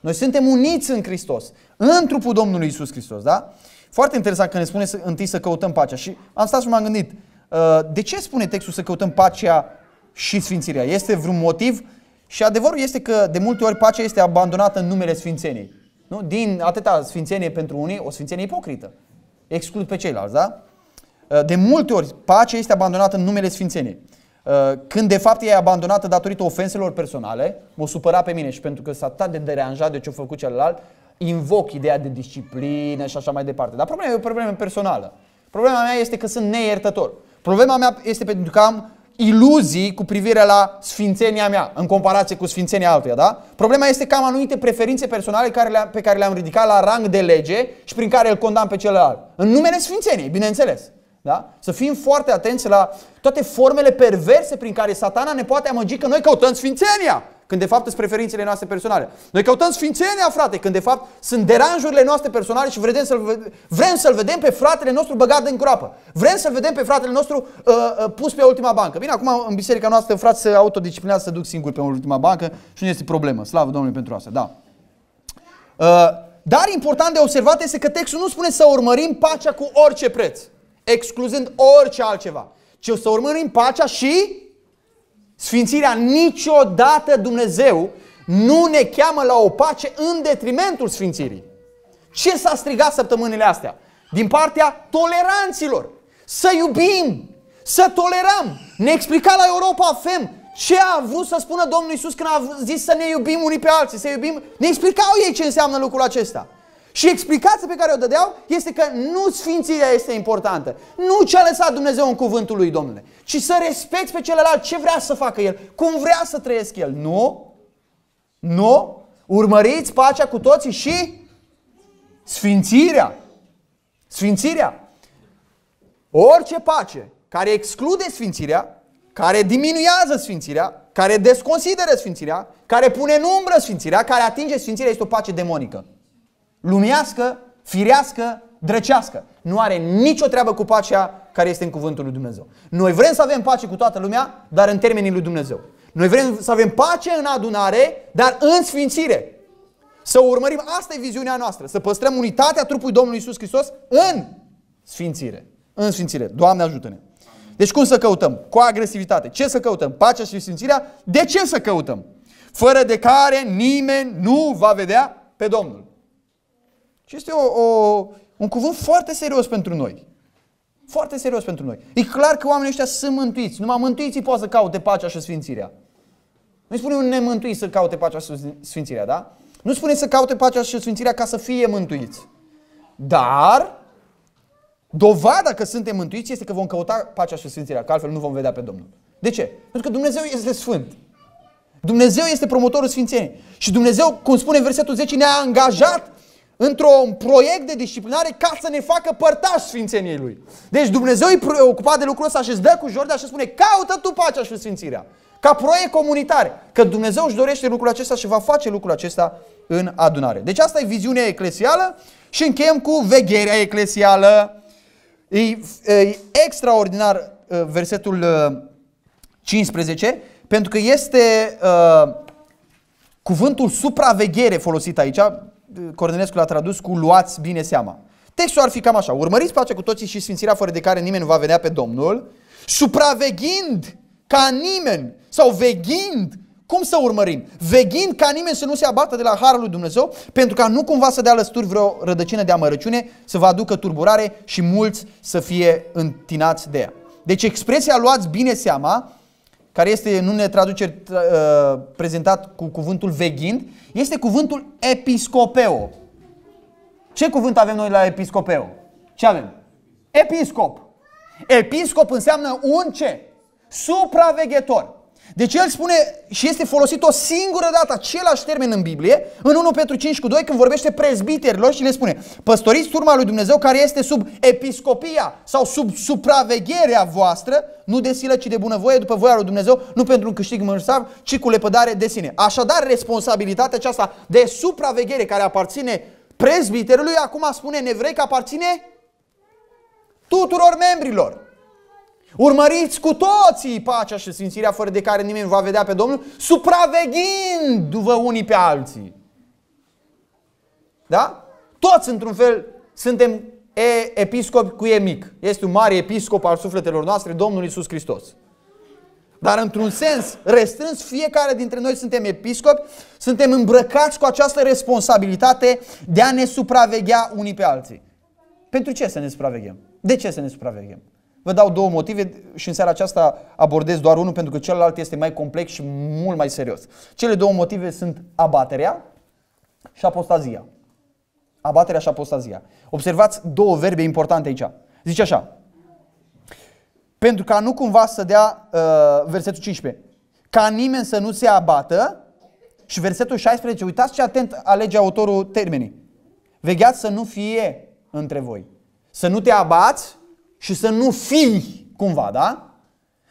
Noi suntem uniți în Hristos, în trupul Domnului Isus Hristos, da? Foarte interesant că ne spune să, întâi să căutăm pacea și am stat și m-am gândit, uh, de ce spune textul să căutăm pacea și sfințirea? Este vreun motiv? Și adevărul este că de multe ori pacea este abandonată în numele sfințeniei. Nu? Din atâta sfințenie pentru unii, o sfințenie ipocrită. Exclud pe ceilalți, da? Uh, de multe ori pacea este abandonată în numele sfințeniei. Uh, când de fapt e abandonată datorită ofenselor personale, mă supăra pe mine și pentru că s-a atât de deranjat de ce a făcut celălalt, invoc ideea de disciplină și așa mai departe. Dar problema e o problemă personală. Problema mea este că sunt neiertător. Problema mea este pentru că am iluzii cu privire la sfințenia mea în comparație cu sfințenia altuia, da? Problema este că am anumite preferințe personale care le pe care le-am ridicat la rang de lege și prin care îl condamn pe celălalt. În numele sfințeniei, bineînțeles. Da? Să fim foarte atenți la toate formele perverse prin care satana ne poate amăgi că noi căutăm sfințenia, când de fapt sunt preferințele noastre personale. Noi căutăm sfințenia, frate, când de fapt sunt deranjurile noastre personale și vrem să-l, vrem să-l vedem pe fratele nostru băgat în groapă. Vrem să-l vedem pe fratele nostru uh, uh, pus pe ultima bancă. Bine, acum în biserica noastră frați se autodisciplinează să duc singur pe ultima bancă și nu este problemă. Slavă Domnului pentru asta, da. Uh, dar important de observat este că textul nu spune să urmărim pacea cu orice preț excluzând orice altceva, ci o să urmărim pacea și sfințirea. Niciodată Dumnezeu nu ne cheamă la o pace în detrimentul sfințirii. Ce s-a strigat săptămânile astea? Din partea toleranților. Să iubim, să tolerăm. Ne explica la Europa Fem ce a vrut să spună Domnul Isus când a zis să ne iubim unii pe alții, să iubim. Ne explicau ei ce înseamnă lucrul acesta. Și explicația pe care o dădeau este că nu sfințirea este importantă. Nu ce a lăsat Dumnezeu în cuvântul lui, Domnule. Ci să respecti pe celălalt ce vrea să facă el, cum vrea să trăiesc el. Nu. Nu. Urmăriți pacea cu toții și sfințirea. Sfințirea. Orice pace care exclude sfințirea, care diminuează sfințirea, care desconsideră sfințirea, care pune în umbră sfințirea, care atinge sfințirea, este o pace demonică lumească, firească, drăcească. Nu are nicio treabă cu pacea care este în cuvântul lui Dumnezeu. Noi vrem să avem pace cu toată lumea, dar în termenii lui Dumnezeu. Noi vrem să avem pace în adunare, dar în sfințire. Să urmărim, asta e viziunea noastră, să păstrăm unitatea trupului Domnului Isus Hristos în sfințire. În sfințire. Doamne ajută-ne. Deci cum să căutăm? Cu agresivitate. Ce să căutăm? Pacea și sfințirea? De ce să căutăm? Fără de care nimeni nu va vedea pe Domnul. Și este o, o, un cuvânt foarte serios pentru noi. Foarte serios pentru noi. E clar că oamenii ăștia sunt mântuiți. Numai mântuiții pot să caute pacea și sfințirea. Nu spune un nemântuit să caute pacea și sfințirea, da? Nu spune să caute pacea și sfințirea ca să fie mântuiți. Dar, dovada că suntem mântuiți este că vom căuta pacea și sfințirea, că altfel nu vom vedea pe Domnul. De ce? Pentru că Dumnezeu este sfânt. Dumnezeu este promotorul sfințeniei. Și Dumnezeu, cum spune în versetul 10, ne-a angajat într-un proiect de disciplinare ca să ne facă părtași Sfințeniei Lui. Deci Dumnezeu e preocupat de lucrul ăsta și îți dă cu Jordan și spune caută tu pacea și Sfințirea. Ca proiect comunitar. Că Dumnezeu își dorește lucrul acesta și va face lucrul acesta în adunare. Deci asta e viziunea eclesială și încheiem cu vegherea eclesială. E, e extraordinar uh, versetul 15 uh, pentru că este uh, cuvântul supraveghere folosit aici. Cornelescu l-a tradus cu luați bine seama. Textul ar fi cam așa. Urmăriți pacea cu toții și sfințirea fără de care nimeni nu va vedea pe Domnul, supraveghind ca nimeni sau veghind cum să urmărim? Veghind ca nimeni să nu se abată de la harul lui Dumnezeu, pentru ca nu cumva să dea lăsturi vreo rădăcină de amărăciune, să vă aducă turburare și mulți să fie întinați de ea. Deci expresia luați bine seama, care este în unele traduceri uh, prezentat cu cuvântul veghind, este cuvântul episcopeo. Ce cuvânt avem noi la episcopeo? Ce avem? Episcop. Episcop înseamnă un ce? Supraveghetor. Deci el spune și este folosit o singură dată același termen în Biblie, în 1 Petru 5 cu 2, când vorbește prezbiterilor și le spune Păstoriți turma lui Dumnezeu care este sub episcopia sau sub supravegherea voastră, nu de silă, ci de bunăvoie, după voia lui Dumnezeu, nu pentru un câștig mărsav, ci cu lepădare de sine. Așadar, responsabilitatea aceasta de supraveghere care aparține prezbiterului, acum spune în evrei că aparține tuturor membrilor. Urmăriți cu toții pacea și sfințirea fără de care nimeni nu va vedea pe Domnul, supraveghindu-vă unii pe alții. Da? Toți, într-un fel, suntem e, episcopi cu e mic. Este un mare episcop al sufletelor noastre, Domnul Isus Hristos. Dar într-un sens restrâns, fiecare dintre noi suntem episcopi, suntem îmbrăcați cu această responsabilitate de a ne supraveghea unii pe alții. Pentru ce să ne supraveghem? De ce să ne supraveghem? Vă dau două motive și în seara aceasta abordez doar unul pentru că celălalt este mai complex și mult mai serios. Cele două motive sunt abaterea și apostazia. Abaterea și apostazia. Observați două verbe importante aici. Zice așa. Pentru ca nu cumva să dea uh, versetul 15. Ca nimeni să nu se abată și versetul 16, uitați ce atent alege autorul termenii. Vegheați să nu fie între voi. Să nu te abați și să nu fii cumva, da?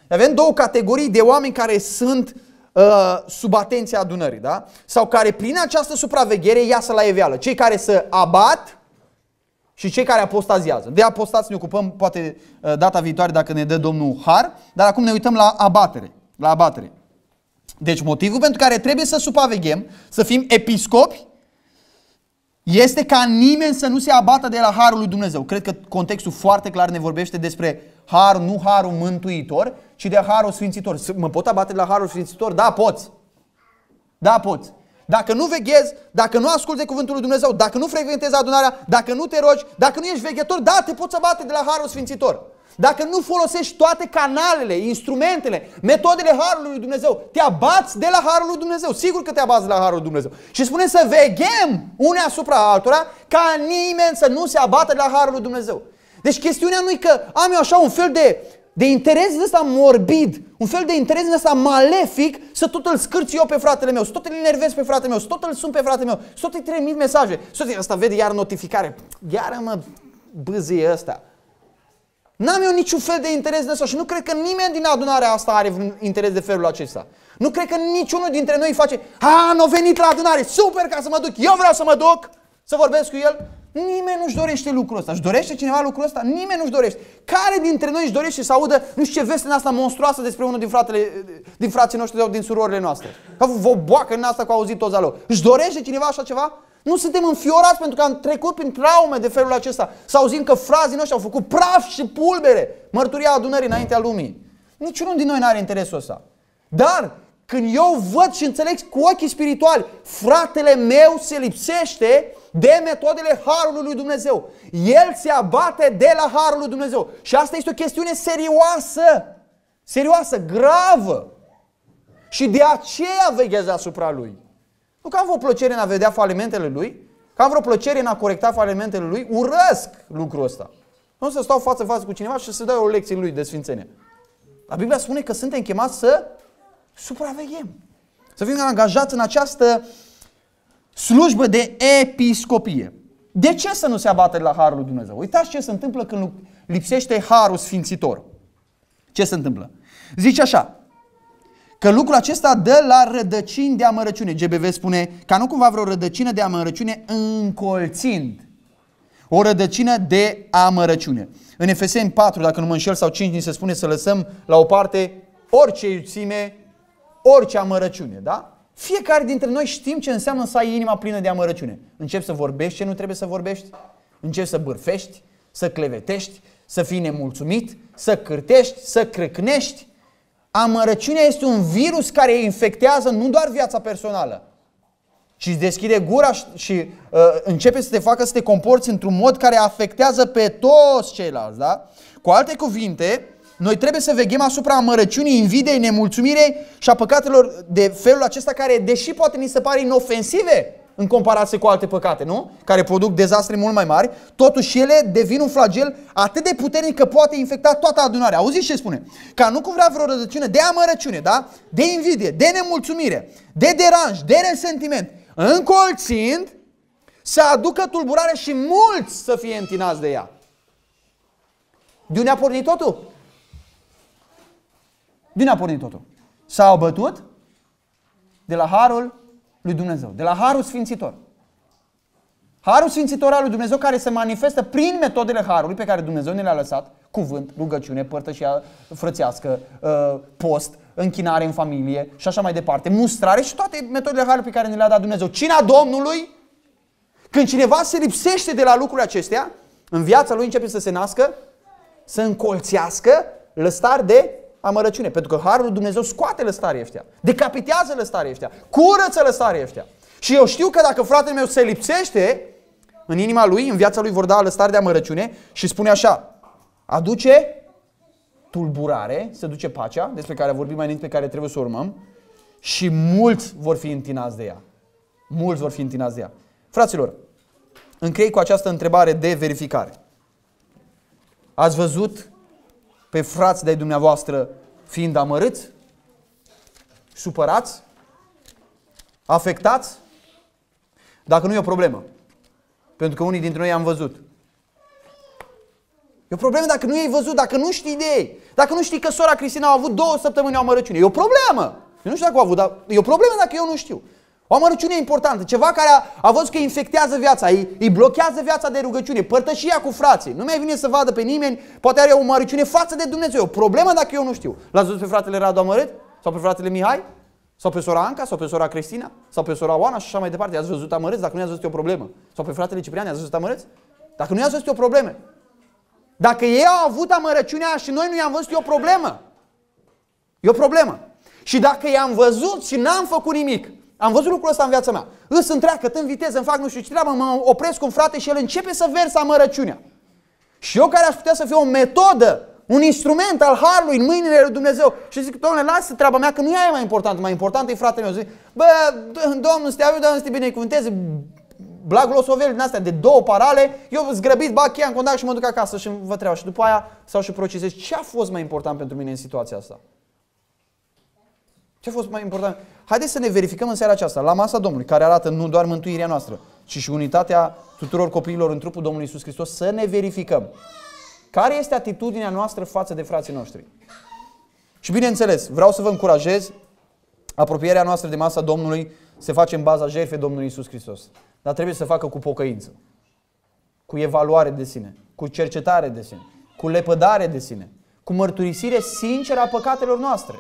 Avem două categorii de oameni care sunt uh, sub atenția adunării, da? Sau care prin această supraveghere iasă la eveală. Cei care să abat și cei care apostaziază. De apostați ne ocupăm poate uh, data viitoare dacă ne dă Domnul Har, dar acum ne uităm la abatere. La abatere. Deci motivul pentru care trebuie să supraveghem, să fim episcopi, este ca nimeni să nu se abată de la harul lui Dumnezeu. Cred că contextul foarte clar ne vorbește despre har, nu harul mântuitor, ci de harul sfințitor. Mă pot abate de la harul sfințitor? Da, poți. Da, poți. Dacă nu veghezi, dacă nu asculți de cuvântul lui Dumnezeu, dacă nu frecventezi adunarea, dacă nu te rogi, dacă nu ești veghetor, da, te poți abate de la harul sfințitor. Dacă nu folosești toate canalele, instrumentele, metodele Harului lui Dumnezeu, te abați de la Harul lui Dumnezeu. Sigur că te abați de la Harul lui Dumnezeu. Și spune să veghem unea asupra altora ca nimeni să nu se abată de la Harul lui Dumnezeu. Deci chestiunea nu e că am eu așa un fel de, de interes de ăsta morbid, un fel de interes de ăsta malefic să tot îl scârți eu pe fratele meu, să tot îl enervez pe fratele meu, să tot îl sun pe fratele meu, să tot îi trimit mesaje. Să tot ăsta vede iar notificare. Iar mă bâzie ăsta. N-am eu niciun fel de interes de asta și nu cred că nimeni din adunarea asta are vreun interes de felul acesta. Nu cred că niciunul dintre noi face, a, n-a venit la adunare, super ca să mă duc, eu vreau să mă duc, să vorbesc cu el. Nimeni nu-și dorește lucrul ăsta. Își dorește cineva lucrul ăsta? Nimeni nu-și dorește. Care dintre noi își dorește să audă nu știu ce veste în asta monstruoasă despre unul din, fratele, din frații noștri sau din surorile noastre? Ca o boacă în asta cu auzit toți alo. Își dorește cineva așa ceva? Nu suntem înfiorați pentru că am trecut prin traume de felul acesta. Să auzim că frazii noștri au făcut praf și pulbere. Mărturia adunării înaintea lumii. Niciunul din noi nu are interesul ăsta. Dar când eu văd și înțeleg cu ochii spirituali, fratele meu se lipsește de metodele Harului lui Dumnezeu. El se abate de la Harul lui Dumnezeu. Și asta este o chestiune serioasă. Serioasă, gravă. Și de aceea veghează asupra lui. Nu că am vreo plăcere în a vedea falimentele lui, că am vreo plăcere în a corecta falimentele lui, urăsc lucrul ăsta. Nu să stau față-față cu cineva și să dau o lecție lui de sfințenie. Dar Biblia spune că suntem chemați să supraveghem. Să fim angajați în această slujbă de episcopie. De ce să nu se abate la Harul lui Dumnezeu? Uitați ce se întâmplă când lipsește Harul Sfințitor. Ce se întâmplă? Zice așa, că lucrul acesta dă la rădăcini de amărăciune. GBV spune ca nu cumva vreo rădăcină de amărăciune încolțind. O rădăcină de amărăciune. În Efeseni 4, dacă nu mă înșel, sau 5, ni se spune să lăsăm la o parte orice iuțime, orice amărăciune, da? Fiecare dintre noi știm ce înseamnă să ai inima plină de amărăciune. Începi să vorbești ce nu trebuie să vorbești, începi să bârfești, să clevetești, să fii nemulțumit, să cârtești, să crâcnești, Amărăciunea este un virus care infectează nu doar viața personală, ci îți deschide gura și, și uh, începe să te facă să te comporți într-un mod care afectează pe toți ceilalți. Da? Cu alte cuvinte, noi trebuie să veghem asupra amărăciunii, invidei, nemulțumirei și a păcatelor de felul acesta care, deși poate ni se pare inofensive, în comparație cu alte păcate, nu? Care produc dezastre mult mai mari, totuși ele devin un flagel atât de puternic că poate infecta toată adunarea. Auziți ce spune? Ca nu cumva vreo rădăciune de amărăciune, da? De invidie, de nemulțumire, de deranj, de resentiment, încolțind să aducă tulburare și mulți să fie întinați de ea. De unde a pornit totul? De unde a pornit totul? S-au bătut de la harul lui Dumnezeu, de la Harul Sfințitor. Harul Sfințitor al lui Dumnezeu care se manifestă prin metodele Harului pe care Dumnezeu ne le-a lăsat, cuvânt, rugăciune, părtășia frățească, uh, post, închinare în familie și așa mai departe, mustrare și toate metodele harului pe care ne le-a dat Dumnezeu. Cina Domnului, când cineva se lipsește de la lucrurile acestea, în viața lui începe să se nască, să încolțească lăstari de amărăciune. Pentru că Harul lui Dumnezeu scoate lăstarii ăștia, decapitează lăstarii ăștia, curăță lăstarii ăștia. Și eu știu că dacă fratele meu se lipsește, în inima lui, în viața lui vor da lăstare de amărăciune și spune așa, aduce tulburare, se duce pacea, despre care vorbim mai înainte, pe care trebuie să o urmăm, și mulți vor fi întinați de ea. Mulți vor fi întinați de ea. Fraților, închei cu această întrebare de verificare. Ați văzut pe frați de dumneavoastră fiind amărâți, supărați, afectați? Dacă nu e o problemă. Pentru că unii dintre noi am văzut. E o problemă dacă nu ai văzut, dacă nu știi de ei. Dacă nu știi că sora Cristina a avut două săptămâni o amărăciune. E o problemă. Eu nu știu dacă a avut, dar e o problemă dacă eu nu știu. O amărăciune importantă, ceva care a, a văzut că infectează viața, îi, îi blochează viața de rugăciune, părtășia cu frații. Nu mai vine să vadă pe nimeni, poate are o amărăciune față de Dumnezeu. O problemă dacă eu nu știu. L-ați văzut pe fratele Radu amărât? Sau pe fratele Mihai? Sau pe sora Anca? Sau pe sora Cristina? Sau pe sora Oana și așa mai departe? I-ați văzut amărâți? Dacă nu i-ați văzut o problemă. Sau pe fratele Ciprian i-ați văzut amărâți? Dacă nu i-ați văzut o problemă. Dacă ei au avut amărăciunea și noi nu i-am văzut, e o problemă. E o problemă. Și dacă i-am văzut și n-am făcut nimic, am văzut lucrul ăsta în viața mea. Îs întreagă, în viteză, îmi fac nu știu ce treabă, mă opresc cu un frate și el începe să verse amărăciunea. Și eu care aș putea să fiu o metodă, un instrument al Harului în mâinile lui Dumnezeu și zic, domnule, lasă treaba mea că nu e mai important, mai important e fratele meu. Zic, bă, Domnul să te ajută, Domnul să te binecuvânteze, blaglosovel din astea de două parale, eu zgrăbit, bag cheia în contact și mă duc acasă și vă treaba. Și după aia sau și procesez ce a fost mai important pentru mine în situația asta. Ce a fost mai important? Haideți să ne verificăm în seara aceasta, la masa Domnului, care arată nu doar mântuirea noastră, ci și unitatea tuturor copiilor în trupul Domnului Isus Hristos, să ne verificăm. Care este atitudinea noastră față de frații noștri? Și bineînțeles, vreau să vă încurajez, apropierea noastră de masa Domnului se face în baza jertfei Domnului Isus Hristos. Dar trebuie să facă cu pocăință, cu evaluare de sine, cu cercetare de sine, cu lepădare de sine, cu mărturisire sinceră a păcatelor noastre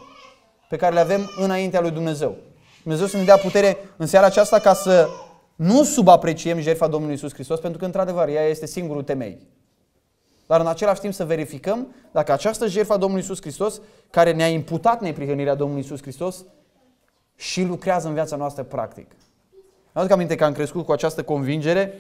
pe care le avem înaintea lui Dumnezeu. Dumnezeu să ne dea putere în seara aceasta ca să nu subapreciem jertfa Domnului Isus Hristos, pentru că într-adevăr ea este singurul temei. Dar în același timp să verificăm dacă această jertfă a Domnului Isus Hristos, care ne-a imputat neprihănirea Domnului Isus Hristos, și lucrează în viața noastră practic. Mă aduc aminte că am crescut cu această convingere,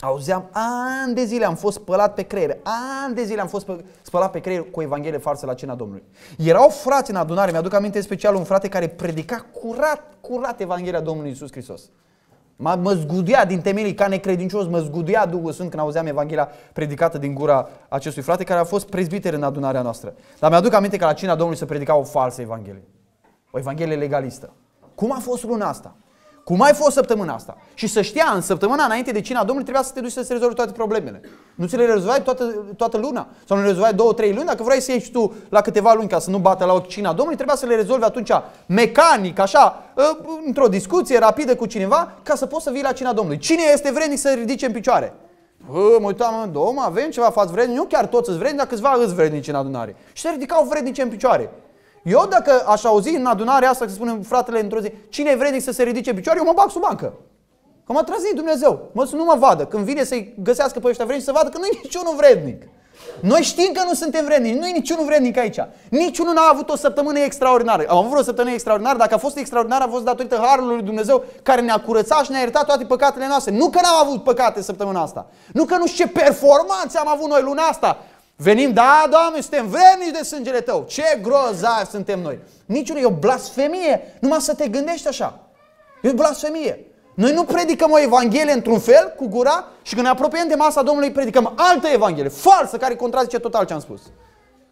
auzeam ani de zile, am fost spălat pe creier, ani de zile am fost spălat pe creier cu Evanghelie farsă la cina Domnului. Erau frați în adunare, mi-aduc aminte special un frate care predica curat, curat Evanghelia Domnului Isus Hristos. Mă, mă zgudea din temelii ca necredincios, mă zgudea Duhul Sfânt când auzeam Evanghelia predicată din gura acestui frate care a fost prezbiter în adunarea noastră. Dar mi-aduc aminte că la cina Domnului se predica o falsă Evanghelie. O Evanghelie legalistă. Cum a fost luna asta? Cum ai fost săptămâna asta? Și să știa, în săptămâna înainte de cina Domnului trebuia să te duci să se rezolvi toate problemele. Nu ți le rezolvai toată, toată luna. Sau nu le rezolvai două, trei luni. Dacă vrei să ieși tu la câteva luni ca să nu bată la cina Domnului, trebuia să le rezolvi atunci mecanic, așa, ă, într-o discuție rapidă cu cineva, ca să poți să vii la cina Domnului. Cine este vrednic să ridice în picioare? Bă, mă uitam, domn, avem ceva față vrednic, nu chiar toți îți vrednici, dar câțiva îți vrednici în adunare. Și se ridicau vrednice în picioare. Eu dacă aș auzi în adunarea asta, să spunem fratele într-o zi, cine e vrednic să se ridice picioare, eu mă bag sub bancă. Că mă trăzi Dumnezeu. Mă să nu mă vadă. Când vine să-i găsească pe ăștia vrednici, să vadă că nu e niciunul vrednic. Noi știm că nu suntem vrednici, nu e niciunul vrednic aici. Niciunul n-a avut o săptămână extraordinară. Am avut o săptămână extraordinară, dacă a fost extraordinară, a fost datorită Harului lui Dumnezeu care ne-a curățat și ne-a iertat toate păcatele noastre. Nu că n-am avut păcate săptămâna asta. Nu că nu știu ce performanțe am avut noi luna asta. Venim, da, Doamne, suntem vrednici de sângele Tău. Ce grozavi suntem noi. Niciunul, e o blasfemie, numai să te gândești așa. E o blasfemie. Noi nu predicăm o evanghelie într-un fel, cu gura, și când ne apropiem de masa Domnului, predicăm altă evanghelie, falsă, care contrazice total ce am spus.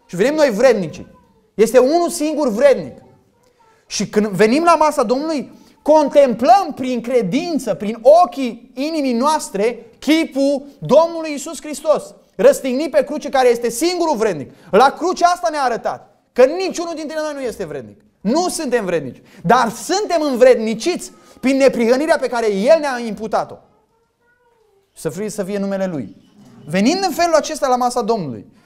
Și venim noi vrednici. Este unul singur vrednic. Și când venim la masa Domnului, contemplăm prin credință, prin ochii inimii noastre, chipul Domnului Isus Hristos răstignit pe cruce care este singurul vrednic. La cruce asta ne-a arătat că niciunul dintre noi nu este vrednic. Nu suntem vrednici, dar suntem învredniciți prin neprihănirea pe care El ne-a imputat-o. Să fie, să fie numele Lui. Venind în felul acesta la masa Domnului, Uh,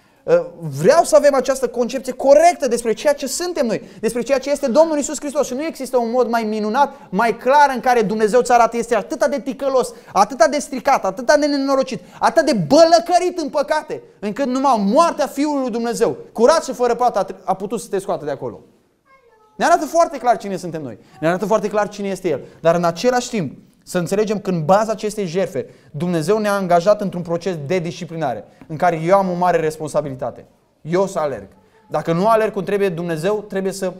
vreau să avem această concepție corectă despre ceea ce suntem noi, despre ceea ce este Domnul Isus Hristos. Și nu există un mod mai minunat, mai clar în care Dumnezeu ți arată este atât de ticălos, atât de stricat, atât de nenorocit, atât de bălăcărit în păcate, încât numai moartea Fiului lui Dumnezeu, curat și fără pată, a putut să te scoată de acolo. Ne arată foarte clar cine suntem noi. Ne arată foarte clar cine este El. Dar în același timp, să înțelegem că în baza acestei jerfe, Dumnezeu ne-a angajat într-un proces de disciplinare, în care eu am o mare responsabilitate. Eu să alerg. Dacă nu alerg cum trebuie, Dumnezeu trebuie să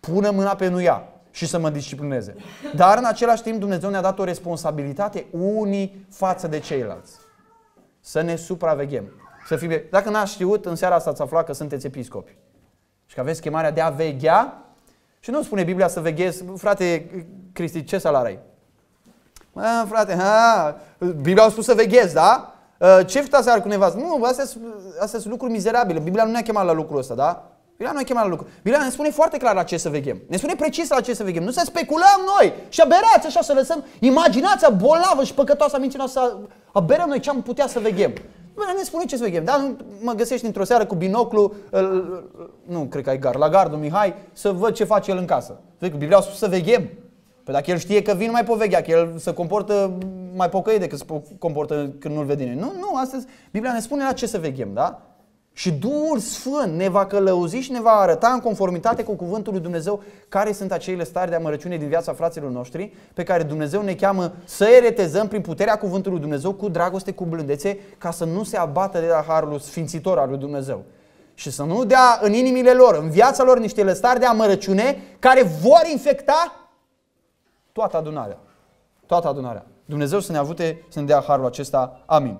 pună mâna pe nuia și să mă disciplineze. Dar în același timp Dumnezeu ne-a dat o responsabilitate unii față de ceilalți. Să ne supraveghem. Să fie... Dacă n-ați știut, în seara asta ați aflat că sunteți episcopi. Și că aveți chemarea de a veghea. Și nu spune Biblia să veghezi, frate Cristi, ce salar ai? Mă, frate, ha, Biblia a spus să veghezi, da? Uh, ce fita seara cu nevastă? Nu, astea, astea sunt lucruri mizerabile. Biblia nu ne-a chemat la lucrul ăsta, da? Biblia nu ne-a chemat la lucru. Biblia ne spune foarte clar la ce să veghem. Ne spune precis la ce să veghem. Nu să speculăm noi și aberați așa să lăsăm imaginația bolnavă și păcătoasă a minții noastre să aberăm noi ce am putea să veghem. Bine, ne spune ce să veghem. Da, mă găsești într-o seară cu binoclu, nu cred că ai gar, la gardul Mihai, să văd ce face el în casă. Biblia a spus să veghem. Păi dacă el știe că vin mai poveghea, că el se comportă mai pocăit decât se comportă când nu-l vede Nu, nu, astăzi Biblia ne spune la ce să veghem, da? Și Duhul Sfânt ne va călăuzi și ne va arăta în conformitate cu Cuvântul lui Dumnezeu care sunt acele stări de amărăciune din viața fraților noștri pe care Dumnezeu ne cheamă să eretezăm prin puterea Cuvântului lui Dumnezeu cu dragoste, cu blândețe, ca să nu se abată de la harul sfințitor al lui Dumnezeu. Și să nu dea în inimile lor, în viața lor, niște lăstari de amărăciune care vor infecta toată adunarea. Toată adunarea. Dumnezeu să ne avute să ne dea harul acesta. Amin.